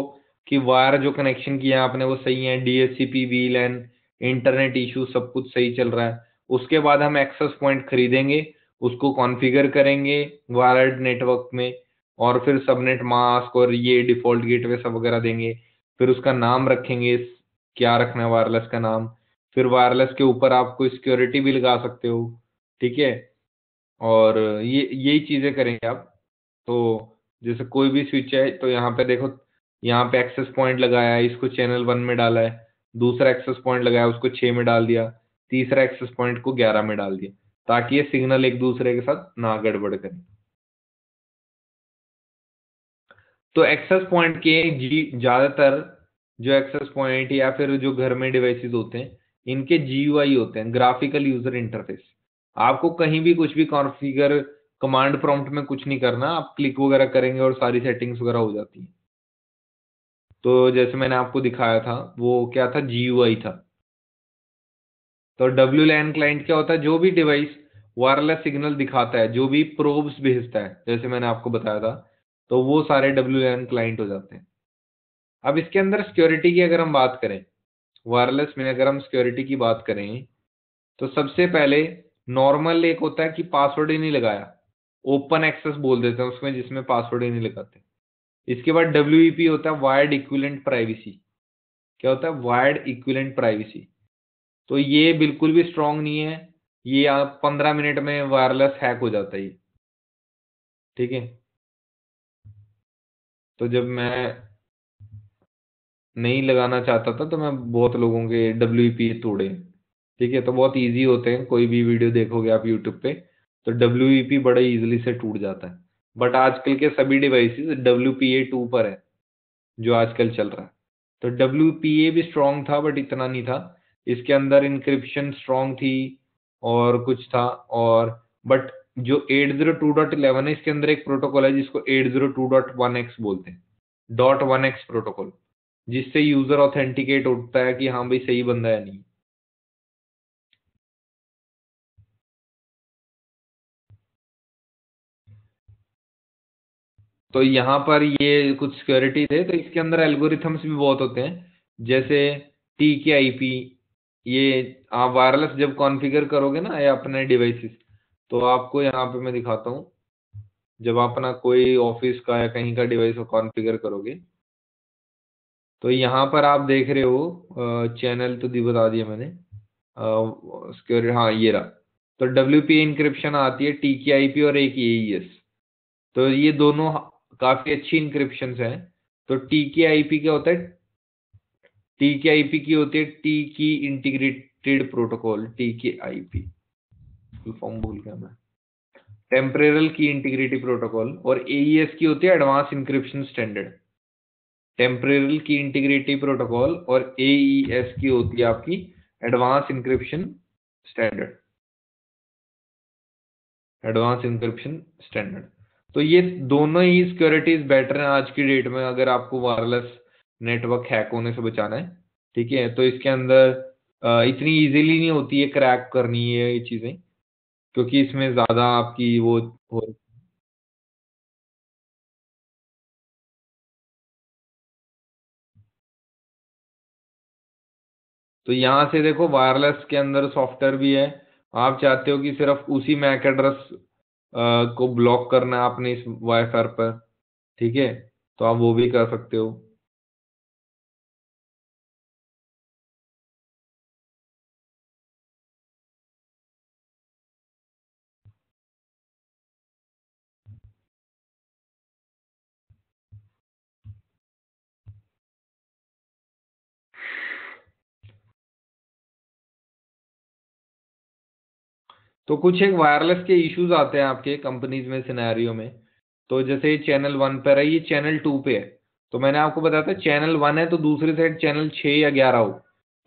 कि वायर जो कनेक्शन किया आपने वो सही है DHCP V LAN internet issue सब कुछ सही चल रहा है। उसके बाद हम एक्सेस पॉइंट खरीदेंगे उसको कॉन्फ़िगर करेंगे वायर्ड नेटवर्क में और फिर सबनेट मास्क और ये डिफ़ॉल्ट गेटवे सब वगैरह देंगे। फिर उसका नाम रखेंगे, क्या रखना है वायरलेस का नाम। फिर वायरलेस के ऊपर आप कोई सिक्योरिटी भी लगा सकते हो, ठीक है? और ये, यही चीज़ें करेंगे आप। तो जैसे कोई भी स्विच है तो यहाँ पे देखो, यहाँ पे एक्सेस पॉइंट लगाया है, इसको चैनल वन में डाला है, दूसरा एक्सेस पॉइंट लगाया, उसको छः में डाल दिया, तीसरा एक्सेस पॉइंट को ग्यारह में डाल दिया। ताकि ये सिग्नल एक दूसरे के साथ ना गड़बड़ करें। तो एक्सेस पॉइंट के जी, ज़्यादातर जो एक्सेस पॉइंट या फिर जो घर में डिवाइसेस होते हैं, इनके जीयूआई होते हैं ग्राफिकल यूज़र इंटरफेस आपको कहीं भी कुछ भी कॉन्फ़िगर कमांड प्रॉम्प्ट में कुछ नहीं करना, आप क्लिक वगैरह करेंगे और सारी सेटिंग्स वगैरह हो जाती है। तो जैसे मैंने आपको दिखाया था, वो क्या था? जी था। तो डब्ल्यू लैन क्लाइंट क्या होता है? जो भी डिवाइस वायरलेस सिग्नल दिखाता है, जो भी प्रोब्स भेजता है, जैसे मैंने आपको बताया था तो वो सारे डब्ल्यू लैन क्लाइंट हो जाते हैं। अब इसके अंदर सिक्योरिटी की अगर हम बात करें वायरलेस में अगर हम सिक्योरिटी की बात करें तो सबसे पहले नॉर्मल एक होता है कि पासवर्ड ही नहीं लगाया। ओपन एक्सेस बोल देते हैं उसमें, जिसमें पासवर्ड ही नहीं लगाते। इसके बाद डब्ल्यू होता है वायर्ड इक्विलेंट प्राइवेसी क्या होता है? वायर्ड इक्विलेंट प्राइवेसी तो ये बिल्कुल भी स्ट्रांग नहीं है। ये आप पंद्रह मिनट में वायरलेस हैक हो जाता है। ठीक है? तो जब मैं नहीं लगाना चाहता था तो मैं बहुत लोगों के डब्ल्यू पी तोड़े। ठीक है? तो बहुत इजी होते हैं। कोई भी वीडियो देखोगे आप यूट्यूब पे तो डब्ल्यू पी बड़े इजीली से टूट जाता है। बट आजकल के सभी devices W P A two पर है, जो आजकल चल रहा है। तो डब्ल्यू पी ए भी स्ट्रांग था बट इतना नहीं था। इसके अंदर इंक्रिप्शन स्ट्रॉन्ग थी और कुछ था और बट जो 802.11 है, इसके अंदर एक प्रोटोकॉल है जिसको 802.1x बोलते हैं। डॉट वन एक्स प्रोटोकॉल जिससे यूज़र ऑथेंटिकेट होता है कि हाँ भाई सही बंदा है नहीं। तो यहाँ पर ये कुछ सिक्योरिटी थे तो इसके अंदर एल्गोरिथम्स भी बहुत होते हैं, जैसे टी के आई पी ये आप वायरलेस जब कॉन्फ़िगर करोगे ना, ये अपने डिवाइसेस तो आपको यहाँ पे मैं दिखाता हूँ। जब आप अपना कोई ऑफ़िस का या कहीं का डिवाइस कॉन्फ़िगर करोगे तो यहाँ पर आप देख रहे हो चैनल तो दी बता दिया मैंने सिक्योरिटी हाँ ये रहा। तो डब्ल्यू पी इंक्रिप्शन आती है टी के आई पी और एक ए एस तो ये दोनों काफ़ी अच्छी इंक्रिप्शन हैं। तो टी के आई पी क्या होता है? टी के आई पी की होती है T key integrated protocol T के आई पी फुल फॉर्म भूल गया मैं। टेम्परेरल की इंटीग्रिटी प्रोटोकॉल और एईएस की होती है advance encryption standard temporal key integrity protocol और एईएस की होती है आपकी advance encryption standard advance encryption standard तो ये दोनों ही सिक्योरिटीज बेटर हैं आज की डेट में, अगर आपको वायरलेस नेटवर्क हैक होने से बचाना है, ठीक है? तो इसके अंदर इतनी इजीली नहीं होती है क्रैक करनी है ये चीज़ें, क्योंकि इसमें ज़्यादा आपकी वो हो तो यहाँ से देखो वायरलेस के अंदर सॉफ्टवेयर भी है। आप चाहते हो कि सिर्फ़ उसी मैक एड्रेस को ब्लॉक करना है आपने इस वाईफाई पर, ठीक है? तो आप वो भी कर सकते हो। तो कुछ एक वायरलेस के इश्यूज़ आते हैं आपके कंपनीज़ में सिनेरियो में। तो जैसे ये चैनल वन पर है, ये चैनल टू पे है। तो मैंने आपको बताया था चैनल वन है तो दूसरी साइड चैनल छः या ग्यारह हो।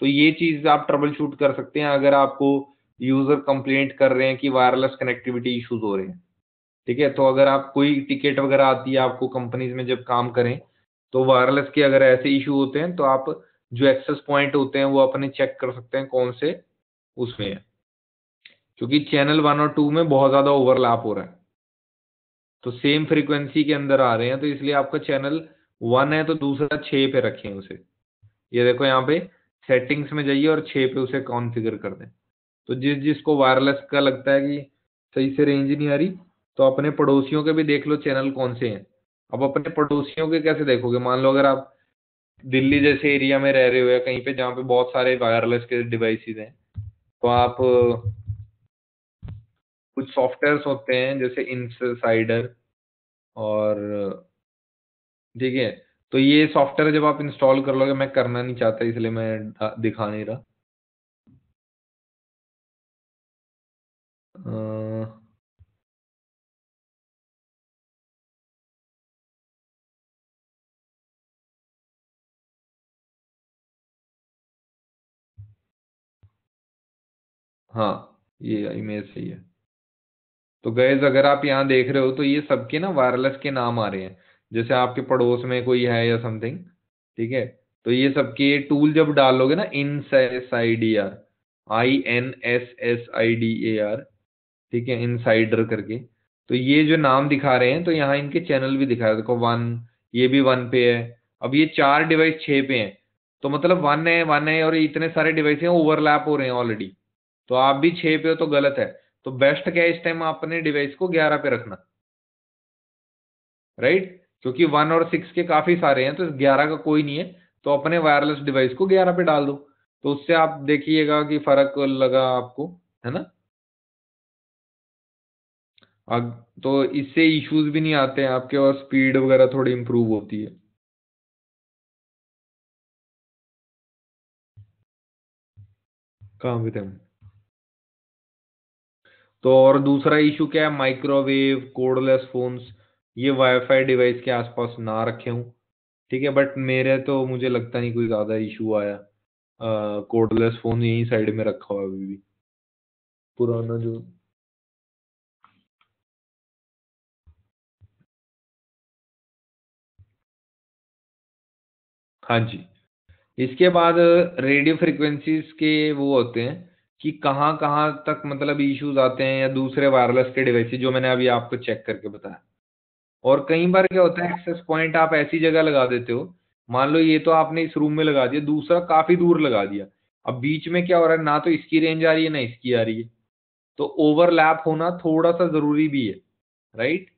तो ये चीज़ आप ट्रबल शूट कर सकते हैं अगर आपको यूज़र कंप्लेंट कर रहे हैं कि वायरलेस कनेक्टिविटी इश्यूज़ हो रहे हैं। ठीक है? तो अगर आप कोई टिकट वगैरह आती है आपको कंपनीज़ में जब काम करें तो वायरलेस के अगर ऐसे इशू होते हैं तो आप जो एक्सेस पॉइंट होते हैं वो अपने चेक कर सकते हैं कौन से उसमें है। क्योंकि चैनल वन और टू में बहुत ज़्यादा ओवरलैप हो रहा है। तो सेम फ्रीक्वेंसी के अंदर आ रहे हैं तो इसलिए आपका चैनल वन है तो दूसरा छः पे रखें उसे। ये देखो यहाँ पे सेटिंग्स में जाइए और छः पे उसे कॉन्फ़िगर कर दें। तो जिस, जिसको वायरलेस का लगता है कि सही से रेंज नहीं आ रही तो अपने पड़ोसियों के भी देख लो चैनल कौन से हैं। अब अपने पड़ोसियों के कैसे देखोगे? मान लो अगर आप दिल्ली जैसे एरिया में रह रहे हो या कहीं पे जहाँ पे बहुत सारे वायरलेस के डिवाइसेस हैं तो आप कुछ सॉफ्टवेयर्स होते हैं, जैसे इनसाइडर और, ठीक है तो ये सॉफ्टवेयर जब आप इंस्टॉल कर लोगे, मैं करना नहीं चाहता, इसलिए मैं दिखा नहीं रहा। हाँ ये इमेज सही है। तो गैस अगर आप यहाँ देख रहे हो तो ये सबके ना वायरलेस के नाम आ रहे हैं। जैसे आपके पड़ोस में कोई है या समथिंग ठीक है? तो ये सबके टूल जब डालोगे ना इन S I D R I N S S I D A R ठीक है? इनसाइडर करके। तो ये जो नाम दिखा रहे हैं तो यहाँ इनके चैनल भी दिखा रहे देखो वन ये भी वन पे है। अब ये चार डिवाइस छः पे हैं। तो मतलब वन है वन है, और इतने सारे डिवाइस हैं ओवरलैप हो रहे हैं ऑलरेडी तो आप भी छः पे हो तो गलत है। तो बेस्ट क्या है इस टाइम आपने डिवाइस को ग्यारह पे रखना। राइट क्योंकि वन और सिक्स के काफ़ी सारे हैं तो ग्यारह का कोई नहीं है तो अपने वायरलेस डिवाइस को ग्यारह पे डाल दो। तो उससे आप देखिएगा कि फ़र्क लगा आपको, है ना? अब तो इससे इश्यूज़ भी नहीं आते हैं आपके, और स्पीड वगैरह थोड़ी इंप्रूव होती है। कहाँ भी तो और दूसरा इशू क्या है? माइक्रोवेव कोडलेस फोन्स ये वाईफाई डिवाइस के आसपास ना रखे हूँ। ठीक है बट मेरे तो मुझे लगता नहीं कोई ज़्यादा इशू आया। कोडलेस फ़ोन यहीं साइड में रखा हुआ अभी भी। पुराना जो हाँ जी। इसके बाद रेडियो फ्रिक्वेंसीज के वो होते हैं। कि कहाँ कहाँ तक मतलब इश्यूज़ आते हैं या दूसरे वायरलेस के डिवाइस जो मैंने अभी आपको चेक करके बताया। और कई बार क्या होता है एक्सेस पॉइंट आप ऐसी जगह लगा देते हो, मान लो ये तो आपने इस रूम में लगा दिया, दूसरा काफ़ी दूर लगा दिया। अब बीच में क्या हो रहा है, ना तो इसकी रेंज आ रही है, ना इसकी आ रही है। तो ओवरलैप होना थोड़ा सा ज़रूरी भी है राइट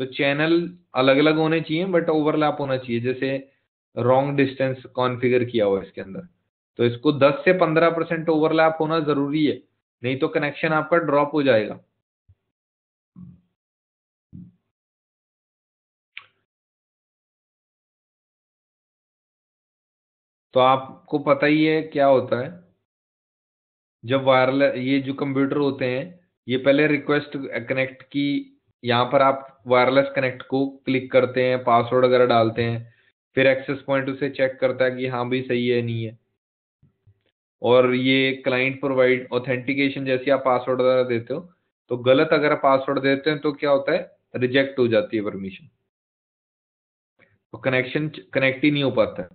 तो चैनल अलग अलग होने चाहिए बट ओवरलैप होना चाहिए, जैसे रॉन्ग डिस्टेंस कॉन्फ़िगर किया हुआ इसके अंदर। तो इसको 10 से 15 परसेंट ओवरलैप होना ज़रूरी है, नहीं तो कनेक्शन आपका ड्रॉप हो जाएगा। तो आपको पता ही है क्या होता है? जब वायरलेस ये जो कंप्यूटर होते हैं, ये पहले रिक्वेस्ट कनेक्ट की, यहाँ पर आप वायरलेस कनेक्ट को क्लिक करते हैं पासवर्ड वगैरह डालते हैं, फिर एक्सेस पॉइंट उसे चेक करता है कि हाँ भी सही है, नहीं है। और ये क्लाइंट प्रोवाइड ऑथेंटिकेशन जैसे आप पासवर्ड वगैरह देते हो तो गलत अगर आप पासवर्ड देते हैं तो क्या होता है? रिजेक्ट हो जाती है परमिशन तो कनेक्शन कनेक्ट ही नहीं हो पाता है।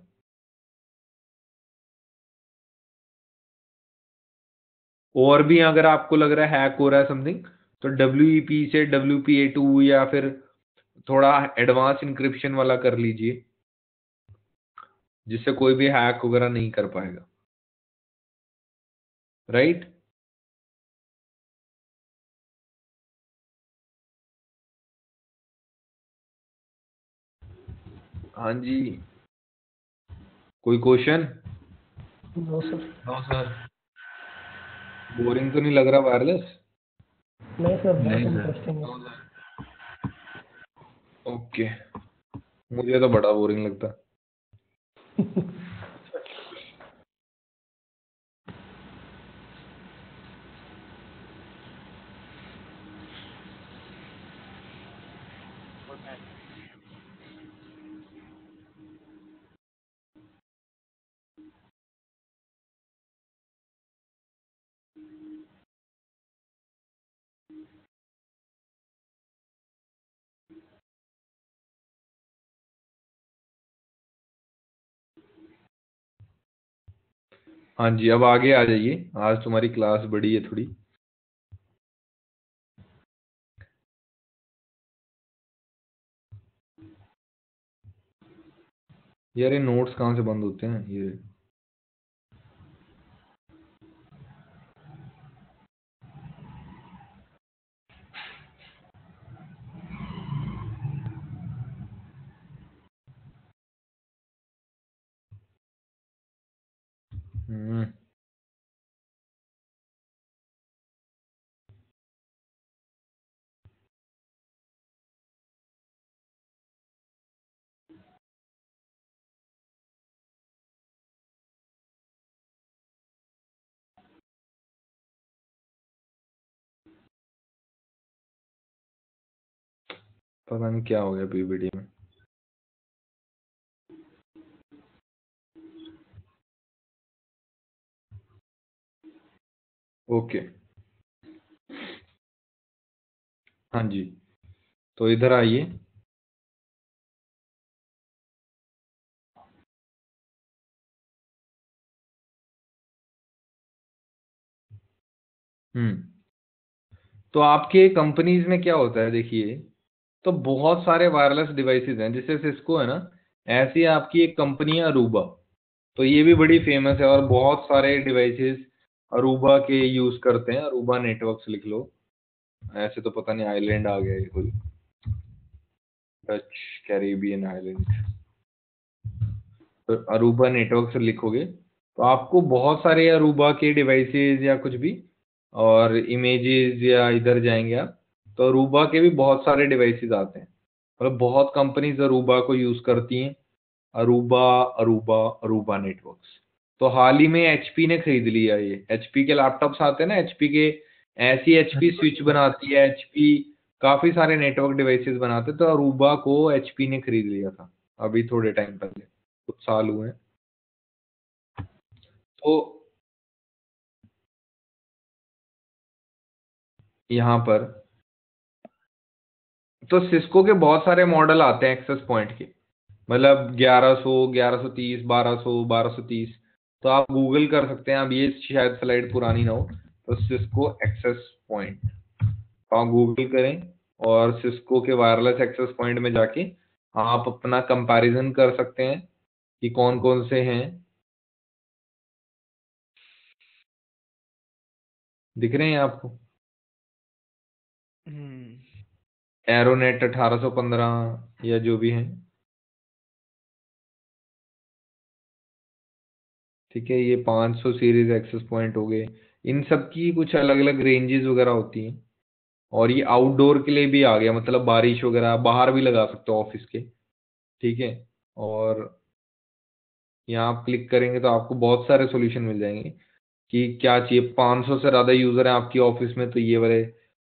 और भी अगर आपको लग रहा है हैक हो रहा है समथिंग तो डब्ल्यू से डब्ल्यू टू या फिर थोड़ा एडवांस इंक्रिप्शन वाला कर लीजिए, जिससे कोई भी हैक वगैरह नहीं कर पाएगा। राइट हाँ जी। कोई question no sir no sir boring तो नहीं लग रहा वायरलेस नहीं सर नहीं, सर। ओके मुझे तो बड़ा बोरिंग लगता। (laughs) हाँ जी, अब आगे आ जाइए। आज तुम्हारी क्लास बड़ी है थोड़ी। यार ये नोट्स कहाँ से बंद होते हैं? ये हम्म पता नहीं क्या हो गया पीपीटी में। ओके। हाँ जी तो इधर आइए। हम्म तो आपके कंपनीज़ में क्या होता है, देखिए तो बहुत सारे वायरलेस डिवाइसेस हैं, जैसे सिस्को है ना, ऐसी आपकी एक कंपनी है अरूबा तो ये भी बड़ी फ़ेमस है और बहुत सारे डिवाइसेस अरूबा के यूज़ करते हैं, अरूबा नेटवर्क्स लिख लो। ऐसे तो पता नहीं आइलैंड आ गया ये कोई। Dutch Caribbean island Aruba network से लिखोगे तो आपको बहुत सारे अरूबा के डिवाइसेस या कुछ भी, और इमेजेस या इधर जाएँगे आप तो अरूबा के भी बहुत सारे डिवाइसेस आते हैं। मतलब बहुत कंपनीज़ अरूबा को यूज़ करती हैं। अरूबा अरूबा अरूबा नेटवर्क्स तो हाल ही में एचपी ने खरीद लिया ये। एचपी के लैपटॉप्स आते हैं ना एचपी के, ऐसी एचपी स्विच बनाती है एचपी काफ़ी सारे नेटवर्क डिवाइसेस बनाते तो अरूबा को एचपी ने खरीद लिया था, अभी थोड़े टाइम पहले, कुछ साल हुए हैं। तो यहाँ पर तो सिस्को के बहुत सारे मॉडल आते हैं एक्सेस पॉइंट के मतलब 1100 1130 1200 1230 तो आप गूगल कर सकते हैं अब ये शायद स्लाइड पुरानी ना हो तो सिस्को एक्सेस पॉइंट तो आप गूगल करें और सिस्को के वायरलेस एक्सेस पॉइंट में जाके आप अपना कंपैरिजन कर सकते हैं कि कौन कौन से हैं। दिख रहे हैं आपको? एरोनेट 1815 या जो भी हैं। ठीक है, ये 500 सीरीज़ एक्सेस पॉइंट हो गए। इन सब की कुछ अलग अलग रेंजेस वगैरह होती हैं। और ये आउटडोर के लिए भी आ गया मतलब बारिश वगैरह, बाहर भी लगा सकते हो ऑफ़िस के। ठीक है, और यहाँ आप क्लिक करेंगे तो आपको बहुत सारे सॉल्यूशन मिल जाएँगे कि क्या चाहिए। 500 से ज़्यादा यूज़र है आपकी ऑफ़िस में तो ये वाले।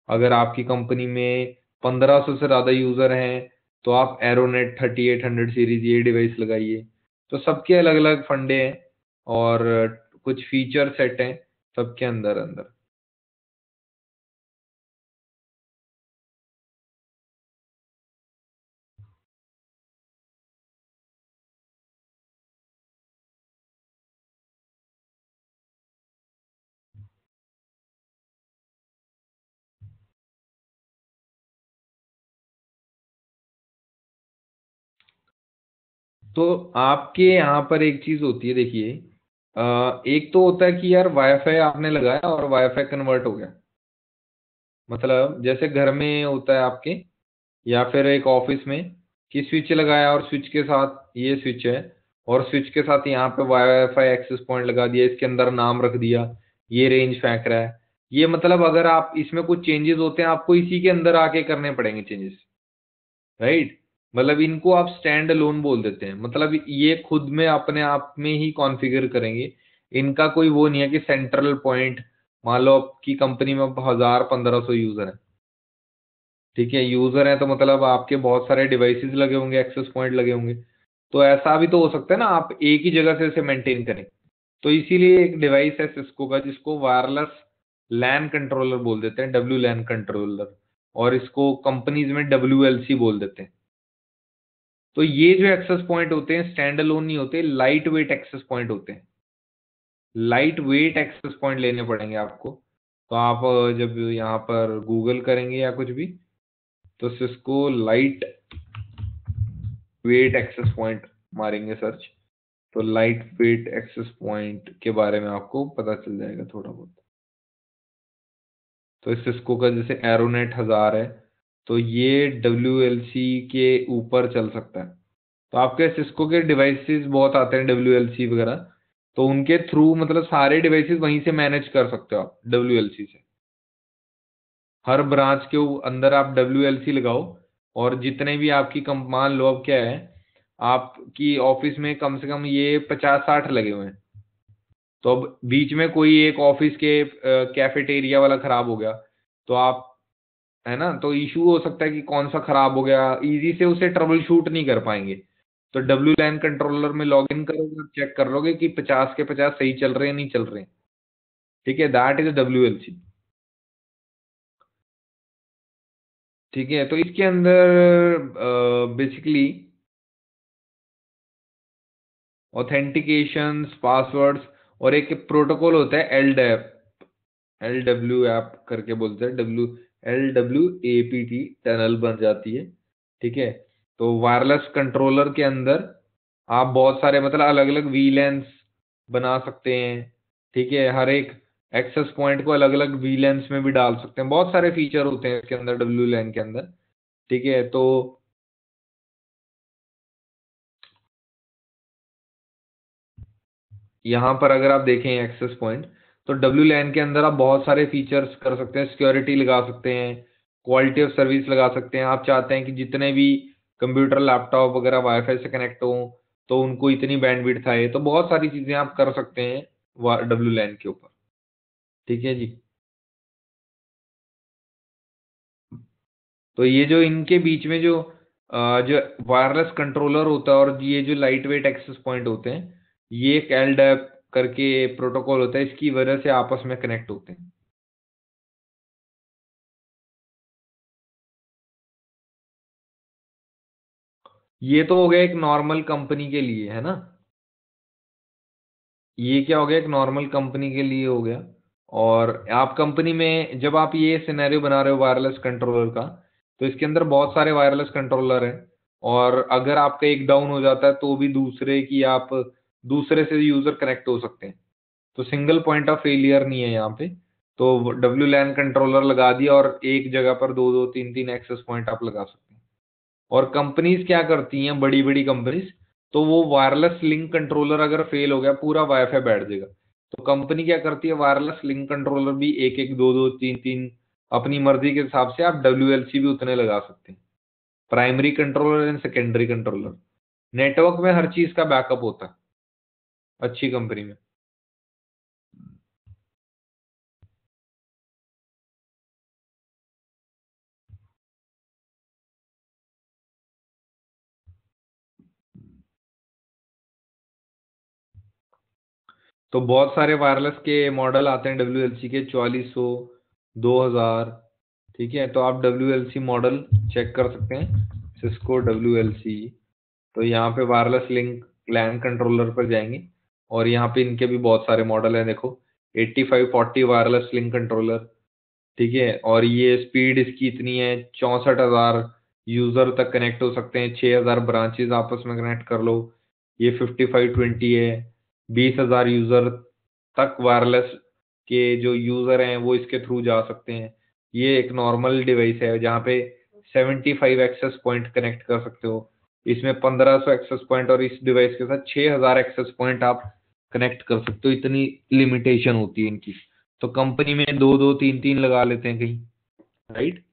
अगर आपकी कंपनी में पंद्रह सौ से ज़्यादा यूज़र हैं तो आप Aironet thirty eight hundred series ये डिवाइस लगाइए। तो सबके अलग अलग फंडे हैं। और कुछ फीचर सेट हैं सबके अंदर अंदर। तो आपके यहाँ पर एक चीज़ होती है, देखिए एक तो होता है कि यार वाईफाई आपने लगाया और वाईफाई कन्वर्ट हो गया। मतलब जैसे घर में होता है आपके, या फिर एक ऑफ़िस में कि स्विच लगाया और स्विच के साथ ये स्विच है, और स्विच के साथ यहाँ पे वाईफाई एक्सेस पॉइंट लगा दिया, इसके अंदर नाम रख दिया, ये रेंज फेंक रहा है। ये मतलब अगर आप, इसमें कुछ चेंजेस होते हैं, आपको इसी के अंदर आके करने पड़ेंगे चेंजेस राइट मतलब इनको आप स्टैंड अलोन बोल देते हैं। मतलब ये खुद में अपने आप में ही कॉन्फ़िगर करेंगे। इनका कोई वो नहीं है कि सेंट्रल पॉइंट मान लो आपकी कंपनी में हज़ार पंद्रह सौ यूज़र है। ठीक है यूज़र है तो मतलब आपके बहुत सारे डिवाइसेस लगे होंगे एक्सेस पॉइंट लगे होंगे। तो ऐसा भी तो हो सकता है ना, आप एक ही जगह से इसे मेंटेन करें। तो इसीलिए एक डिवाइस है सिस्को का, जिसको वायरलेस लैन कंट्रोलर बोल देते हैं डब्ल्यू लैन कंट्रोलर और इसको कंपनीज़ में डब्ल्यू एल सी बोल देते हैं। तो ये जो एक्सेस पॉइंट होते हैं स्टैंड अलोन नहीं होते लाइट वेट एक्सेस पॉइंट होते हैं। लाइट वेट एक्सेस पॉइंट लेने पड़ेंगे आपको। तो आप जब यहाँ पर गूगल करेंगे या कुछ भी तो Cisco lightweight access point मारेंगे सर्च तो लाइट वेट एक्सेस पॉइंट के बारे में आपको पता चल जाएगा थोड़ा बहुत। तो इस सिस्को का जैसे एरोनेट हज़ार है तो ये WLC के ऊपर चल सकता है। तो आपके सिस्को के डिवाइसेस बहुत आते हैं WLC वगैरह। तो उनके थ्रू मतलब सारे डिवाइसेस वहीं से मैनेज कर सकते हो आप WLC से। हर ब्रांच के अंदर आप WLC लगाओ और जितने भी आपकी कम, मान लो अब क्या है, आपकी ऑफ़िस में कम से कम ये पचास साठ लगे हुए हैं। तो अब बीच में कोई एक ऑफ़िस के कैफेटेरिया वाला खराब हो गया तो आप है ना? तो इशू हो सकता है कि कौन सा खराब हो गया। इजी से उसे ट्रबल शूट नहीं कर पाएँगे। तो डब्ल्यू लैन कंट्रोलर में लॉग इन करोगे चेक कर लोगे कि पचास के पचास सही चल रहे हैं, नहीं चल रहे ठीक है? That is W L C ठीक है? तो इसके अंदर बेसिकली ऑथेंटिकेशन पासवर्ड्स और एक प्रोटोकॉल होता है L DAP L W app करके बोलते हैं W L W A P T tunnel बन जाती है, ठीक है? तो वायरलेस कंट्रोलर के अंदर आप बहुत सारे मतलब अलग अलग वी लेंस बना सकते हैं, ठीक है? हर एक एक्सेस पॉइंट को अलग अलग वी लेंस में भी डाल सकते हैं। बहुत सारे फीचर होते हैं इसके अंदर डब्ल्यू लैन के अंदर, ठीक है? तो यहाँ पर अगर आप देखें एक्सेस पॉइंट तो डब्ल्यू लैन के अंदर आप बहुत सारे फीचर्स कर सकते हैं सिक्योरिटी लगा सकते हैं क्वालिटी ऑफ़ सर्विस लगा सकते हैं। आप चाहते हैं कि जितने भी कंप्यूटर लैपटॉप वगैरह वाईफाई से कनेक्ट हो तो उनको इतनी बैंडविड्थ आए तो बहुत सारी चीज़ें आप कर सकते हैं डब्ल्यू लैन के ऊपर। ठीक है जी? तो ये जो इनके बीच में जो जो वायरलेस कंट्रोलर होता है और ये जो लाइट वेट एक्सेस पॉइंट होते हैं, ये एक एलडेप करके प्रोटोकॉल होता है, इसकी वजह से आपस में कनेक्ट होते हैं। ये तो हो गया एक नॉर्मल कंपनी के लिए, है ना? ये क्या हो गया? एक नॉर्मल कंपनी के लिए हो गया। और आप कंपनी में, जब आप ये सिनेरियो बना रहे हो वायरलेस कंट्रोलर का तो इसके अंदर बहुत सारे वायरलेस कंट्रोलर हैं। और अगर आपका एक डाउन हो जाता है तो भी दूसरे की आप दूसरे से यूज़र कनेक्ट हो सकते हैं। तो सिंगल पॉइंट ऑफ़ फेलियर नहीं है यहाँ पे। तो डब्ल्यू लैन कंट्रोलर लगा दिया और एक जगह पर दो दो, तीन तीन एक्सेस पॉइंट आप लगा सकते हैं। और कंपनीज़ क्या करती हैं बड़ी बड़ी कंपनीज़ तो वो वायरलेस लिंक कंट्रोलर अगर फेल हो गया, पूरा वाईफाई बैठ जाएगा। तो कंपनी क्या करती है वायरलेस लिंक कंट्रोलर भी एक एक दो दो, तीन तीन, अपनी मर्ज़ी के हिसाब से आप डब्ल्यूएलसी भी उतने लगा सकते हैं। Primary controller and secondary controller network में हर चीज़ का बैकअप होता है। अच्छी कंपनी में। तो बहुत सारे वायरलेस के मॉडल आते हैं डब्ल्यू एल सी के चौलीस सौ, दो हज़ार, ठीक है? तो आप W L C model check कर सकते हैं सिस्को डब्ल्यू एल सी तो यहाँ पे वायरलेस लिंक लैंड कंट्रोलर पर जाएँगे। और यहाँ पे इनके भी बहुत सारे मॉडल हैं, देखो। 8540 वायरलेस लिंक कंट्रोलर ठीक है? और ये स्पीड इसकी इतनी है, चौंसठ हज़ार यूज़र तक कनेक्ट हो सकते हैं, छह हज़ार ब्रांचेज आपस में कनेक्ट कर लो। ये फिफ्टी फाइव ट्वेंटी है, बीस हज़ार यूज़र तक वायरलेस के जो यूज़र हैं, वो इसके थ्रू जा सकते हैं। ये एक नॉर्मल डिवाइस है, जहाँ पे 75 एक्सेस पॉइंट कनेक्ट कर सकते हो। इसमें 1500 एक्सेस पॉइंट और इस डिवाइस के साथ 6000 एक्सेस पॉइंट आप कनेक्ट कर सकते हो, इतनी लिमिटेशन होती है इनकी। तो कंपनी में दो दो, तीन तीन लगा लेते हैं कहीं। राइट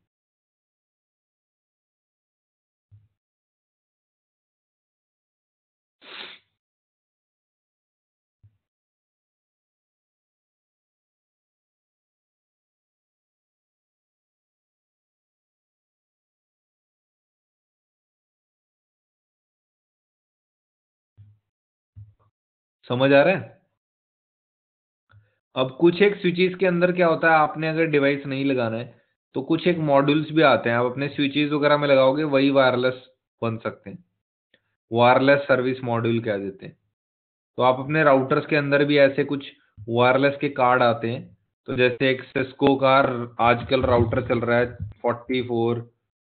समझ आ रहा है? अब कुछ एक स्विचेस के अंदर क्या होता है, आपने अगर डिवाइस नहीं लगाना है तो कुछ एक मॉड्यूल्स भी आते हैं। आप अपने स्विचेस वगैरह में लगाओगे, वही वायरलेस बन सकते हैं। वायरलेस सर्विस मॉड्यूल कह देते हैं। तो आप अपने राउटर्स के अंदर भी ऐसे कुछ वायरलेस के कार्ड आते हैं। तो जैसे एक सिस्को का आजकल राउटर चल रहा है forty four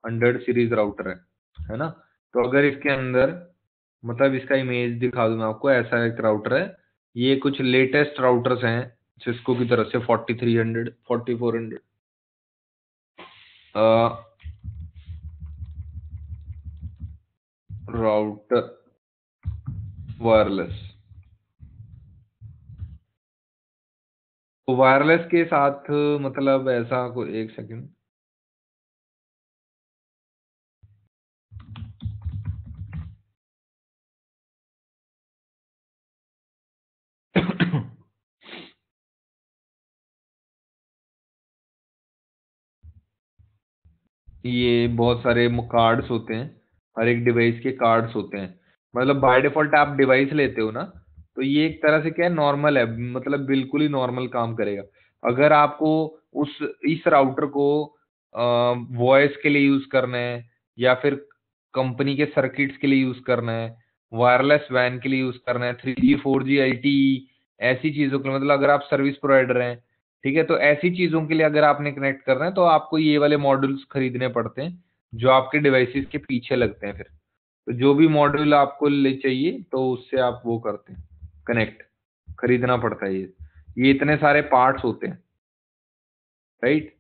hundred series router है है ना? तो अगर इसके अंदर मतलब इसका इमेज दिखा दूँ मैं आपको, ऐसा एक राउटर है। ये कुछ लेटेस्ट राउटर्स हैं सिस्को की तरफ़ से forty three hundred forty four hundred router wireless wireless के साथ मतलब ऐसा कोई एक सेकंड ये बहुत सारे कार्ड्स होते हैं। हर एक डिवाइस के कार्ड्स होते हैं। मतलब बाय डिफ़ॉल्ट आप डिवाइस लेते हो ना तो ये एक तरह से क्या है नॉर्मल है मतलब बिल्कुल ही नॉर्मल काम करेगा। अगर आपको उस, इस राउटर को वॉइस के लिए यूज़ करना है, या फिर कंपनी के सर्किट्स के लिए यूज़ करना है वायरलेस वैन के लिए यूज़ करना है थ्री जी फोर जी आई ऐसी चीज़ों के लिए मतलब अगर आप सर्विस प्रोवाइडर हैं ठीक है? तो ऐसी चीज़ों के लिए अगर आपने कनेक्ट करना है तो आपको ये वाले मॉड्यूल्स खरीदने पड़ते हैं, जो आपके डिवाइसेस के पीछे लगते हैं फिर। तो जो भी मॉड्यूल आपको ले चाहिए तो उससे आप वो करते हैं कनेक्ट खरीदना पड़ता है ये। ये इतने सारे पार्ट्स होते हैं। राइट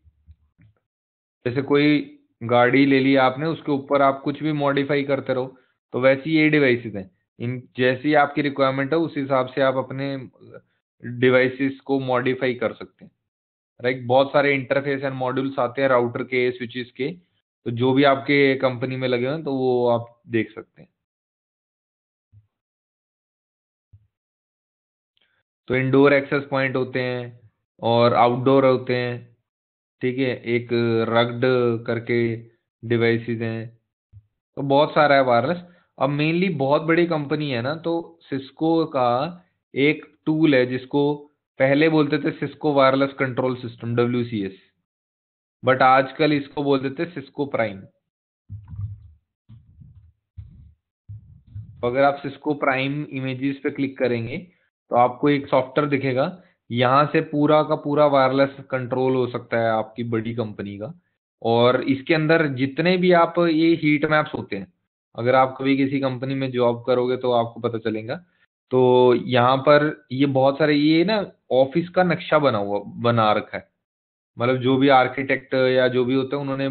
जैसे कोई गाड़ी ले ली आपने, उसके ऊपर आप कुछ भी मॉडिफाई करते रहो तो वैसी ये डिवाइसेस हैं। इन, जैसी आपकी रिक्वायरमेंट है, उस हिसाब से आप अपने डिवाइसेस को मॉडिफाई कर सकते हैं। राइट बहुत सारे इंटरफेस एंड मॉड्यूल्स आते हैं राउटर के स्विचेस के। तो जो भी आपके कंपनी में लगे हैं तो वो आप देख सकते हैं। तो इंडोर एक्सेस पॉइंट होते हैं और आउटडोर होते हैं। ठीक है? एक रग्ड करके डिवाइसेस हैं। तो बहुत सारा है वायरलेस अब मेनली बहुत बड़ी कंपनी है ना तो सिस्को का एक टूल है जिसको पहले बोलते थे Cisco wireless control system W but आजकल इसको बोल देते सिस्को प्राइम अगर आप सिस्को प्राइम इमेजेस पे क्लिक करेंगे तो आपको एक सॉफ्टवेयर दिखेगा। यहाँ से पूरा का पूरा वायरलेस कंट्रोल हो सकता है आपकी बड़ी कंपनी का। और इसके अंदर जितने भी आप ये हीट मैप्स होते हैं, अगर आप कभी किसी कंपनी में जॉब करोगे तो आपको पता चलेगा। तो यहाँ पर ये बहुत सारे, ये ना ऑफ़िस का नक्शा बना हुआ, बना रखा है। मतलब जो भी आर्किटेक्ट या जो भी होता है, उन्होंने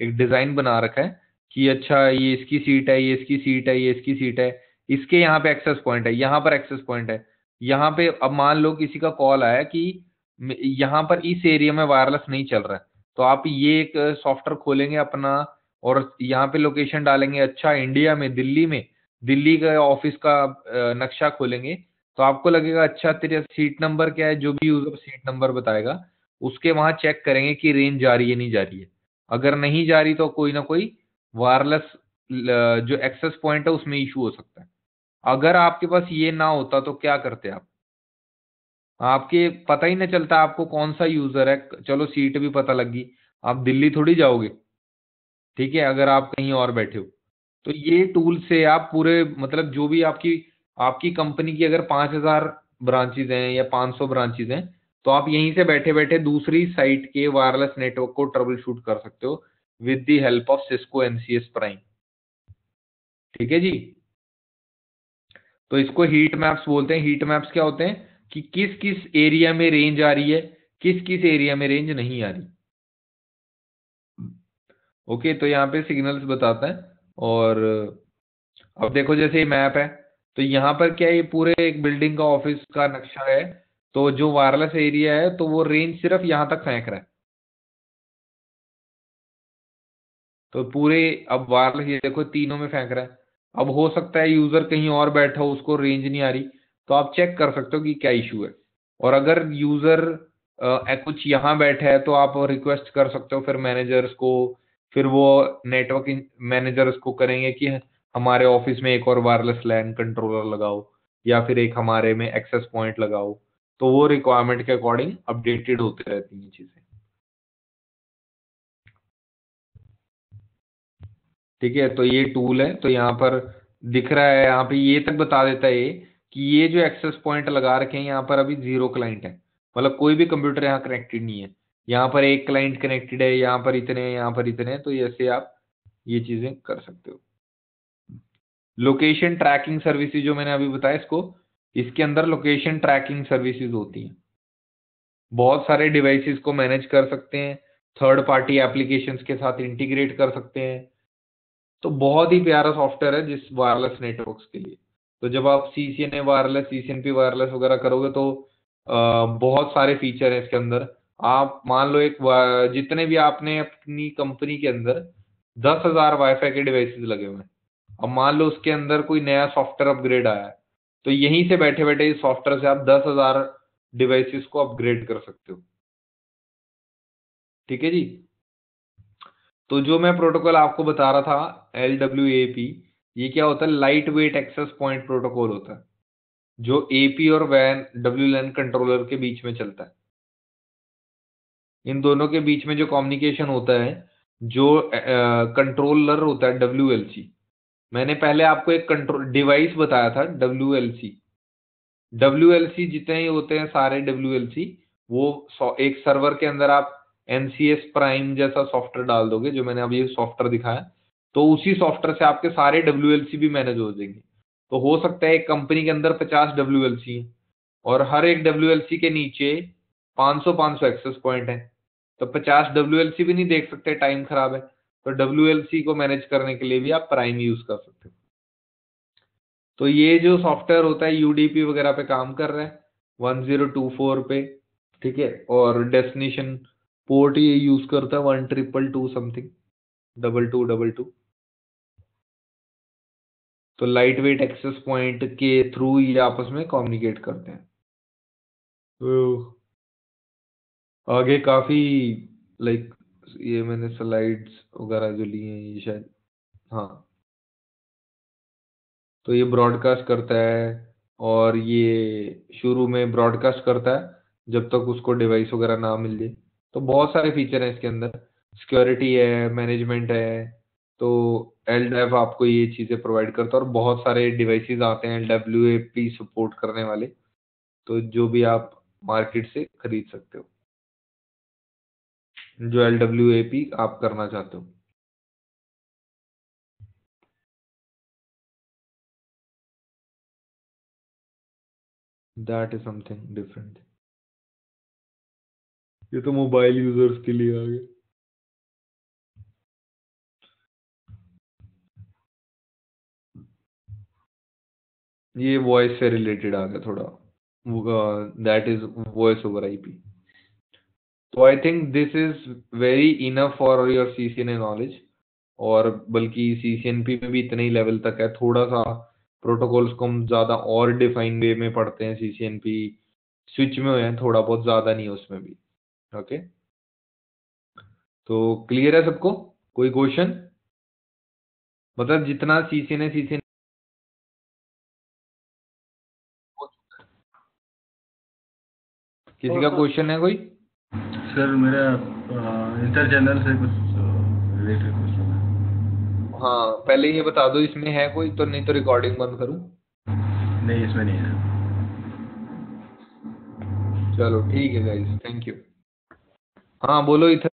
एक डिज़ाइन बना रखा है कि अच्छा ये इसकी सीट है, ये इसकी सीट है, ये इसकी सीट है। इसके यहाँ पे एक्सेस पॉइंट है, यहाँ पर एक्सेस पॉइंट है। यहाँ पे अब मान लो किसी का कॉल आया कि यहाँ पर इस एरिया में वायरलेस नहीं चल रहा है। तो आप ये एक सॉफ्टवेयर खोलेंगे अपना और यहाँ पे लोकेशन डालेंगे अच्छा इंडिया में, दिल्ली में दिल्ली का ऑफ़िस का नक्शा खोलेंगे तो आपको लगेगा अच्छा तेरा सीट नंबर क्या है, जो भी यूज़र सीट नंबर बताएगा, उसके वहाँ चेक करेंगे कि रेंज जा रही है, नहीं जा रही है। अगर नहीं जा रही तो कोई ना कोई वायरलेस जो एक्सेस पॉइंट है, उसमें इशू हो सकता है। अगर आपके पास ये ना होता तो क्या करते आप? आपके पता ही नहीं चलता, आपको कौन सा यूज़र है चलो, सीट भी पता लग आप दिल्ली थोड़ी जाओगे, ठीक है, अगर आप कहीं और बैठे हो। तो ये टूल से आप पूरे मतलब जो भी आपकी आपकी कंपनी की अगर पाँच हज़ार ब्रांचेज हैं या पाँच सौ ब्रांचेज हैं तो आप यहीं से बैठे बैठे दूसरी साइट के वायरलेस नेटवर्क को ट्रबल शूट कर सकते हो with the help of Cisco NCS prime ठीक है जी? तो इसको हीट मैप्स बोलते हैं। हीट मैप्स क्या होते हैं? कि किस किस एरिया में रेंज आ रही है किस किस एरिया में रेंज नहीं आ रही। ओके तो यहाँ पे सिग्नल्स बताता है। और, अब देखो जैसे ये मैप है तो यहाँ पर क्या ये पूरे एक बिल्डिंग का ऑफ़िस का नक्शा है तो जो वायरलेस एरिया है तो वो रेंज सिर्फ़ यहाँ तक फेंक रहा है। तो पूरे, अब वायरलेस, ये देखो तीनों में फेंक रहा है। अब हो सकता है यूज़र कहीं और बैठा हो, उसको रेंज नहीं आ रही तो आप चेक कर सकते हो कि क्या इशू है। और अगर यूज़र कुछ यहाँ बैठा है तो आप रिक्वेस्ट कर सकते हो फिर मैनेजर्स को फिर वो नेटवर्क मैनेजर उसको करेंगे कि हमारे ऑफ़िस में एक और वायरलेस लैंड कंट्रोलर लगाओ, या फिर एक हमारे में एक्सेस पॉइंट लगाओ। तो वो रिक्वायरमेंट के अकॉर्डिंग अपडेटेड होते रहती हैं चीज़ें। ठीक है तो ये टूल है तो यहाँ पर दिख रहा है, यहाँ पे ये तक बता देता है ये कि ये जो एक्सेस पॉइंट लगा रखे हैं, यहाँ पर अभी ज़ीरो क्लाइंट है। मतलब कोई भी कंप्यूटर यहाँ कनेक्टेड नहीं है। यहाँ पर एक क्लाइंट कनेक्टेड है यहाँ पर इतने यहाँ पर इतने तो ऐसे आप ये चीज़ें कर सकते हो। लोकेशन ट्रैकिंग सर्विसेज़ जो मैंने अभी बताया इसको इसके अंदर लोकेशन ट्रैकिंग सर्विसेज़ होती हैं। बहुत सारे डिवाइसेस को मैनेज कर सकते हैं थर्ड पार्टी एप्लीकेशंस के साथ इंटीग्रेट कर सकते हैं। तो बहुत ही प्यारा सॉफ्टवेयर है जिस वायरलेस नेटवर्क्स के लिए। तो जब आप C C N A wireless C C N P wireless वगैरह करोगे तो आ, बहुत सारे फीचर है इसके अंदर। आप मान लो एक जितने भी आपने अपनी कंपनी के अंदर दस हज़ार वाईफाई के डिवाइसेस लगे हुए हैं। अब मान लो उसके अंदर कोई नया सॉफ्टवेयर अपग्रेड आया है तो यहीं से बैठे बैठे इस सॉफ्टवेयर से आप दस हज़ार डिवाइसेस को अपग्रेड कर सकते हो। ठीक है जी? तो जो मैं प्रोटोकॉल आपको बता रहा था एल डब्ल्यू ए पी ये क्या होता है? Lightweight access point protocol होता है, जो एपी और वैन डब्ल्यू लैन कंट्रोलर के बीच में चलता है। इन दोनों के बीच में जो कम्युनिकेशन होता है, जो कंट्रोलर होता है डब्ल्यू एल सी मैंने पहले आपको एक कंट्रोल डिवाइस बताया था W L C W L C जितने ही होते हैं सारे डब्ल्यू एल सी वो एक सर्वर के अंदर आप एन सी एस प्राइम जैसा सॉफ्टवेयर डाल दोगे, जो मैंने अभी सॉफ्टवेयर दिखाया तो उसी सॉफ्टवेयर से आपके सारे डब्ल्यू एल सी भी मैनेज हो जाएँगे। तो हो सकता है एक कंपनी के अंदर पचास डब्ल्यू एल सी है, और हर एक डब्ल्यू एल सी के नीचे 500 500 एक्सेस पॉइंट है। तो 50 डब्ल्यू भी नहीं देख सकते टाइम खराब है। तो WLC को मैनेज करने के लिए भी आप प्राइम यूज़ कर सकते हो। तो ये जो सॉफ्टवेयर होता है यूडीपी वगैरह पे काम कर रहा है 1024 पे, ठीक है? और डेस्टिनेशन पोर्ट ये यूज़ करता है one triple two something double two double two तो लाइट वेट एक्सेस पॉइंट के थ्रू ये आपस में कम्युनिकेट करते हैं। आगे काफ़ी लाइक ये मैंने स्लाइड्स वगैरह जो लिए हैं, ये शायद हाँ। तो ये ब्रॉडकास्ट करता है और ये शुरू में ब्रॉडकास्ट करता है, जब तक उसको डिवाइस वगैरह ना मिल जाए। तो बहुत सारे फीचर हैं इसके अंदर। सिक्योरिटी है मैनेजमेंट है तो एल आपको ये चीज़ें प्रोवाइड करता है और बहुत सारे डिवाइसेस आते हैं डब्ल्यू सपोर्ट करने वाले तो जो भी आप मार्केट से खरीद सकते हो। जो एल डब्ल्यू ए पी आप करना चाहते हो। दैट इज़ समथिंग डिफरेंट ये तो मोबाइल यूज़र्स के लिए आ गया। ये वॉइस से रिलेटेड आ गया थोड़ा। That is voice over IP तो I think this is very enough for your CCNA knowledge और बल्कि सी सी एन पी में भी इतने ही लेवल तक है। थोड़ा सा प्रोटोकॉल्स को हम ज़्यादा और डिफाइन वे में पढ़ते हैं C C N CCNP switch में हुए हैं थोड़ा बहुत ज़्यादा नहीं है उसमें भी। ओके तो क्लियर है सबको? कोई क्वेश्चन मतलब जितना सीसीएनए सीसीएनए किसी का क्वेश्चन है कोई? सर मेरा इंटर जनरल से कुछ रिलेटेड क्वेश्चन है। हाँ पहले ये बता दो इसमें है कोई? तो नहीं तो रिकॉर्डिंग बंद करूँ। नहीं इसमें नहीं है। चलो ठीक है गाइस थैंक यू हाँ बोलो इधर।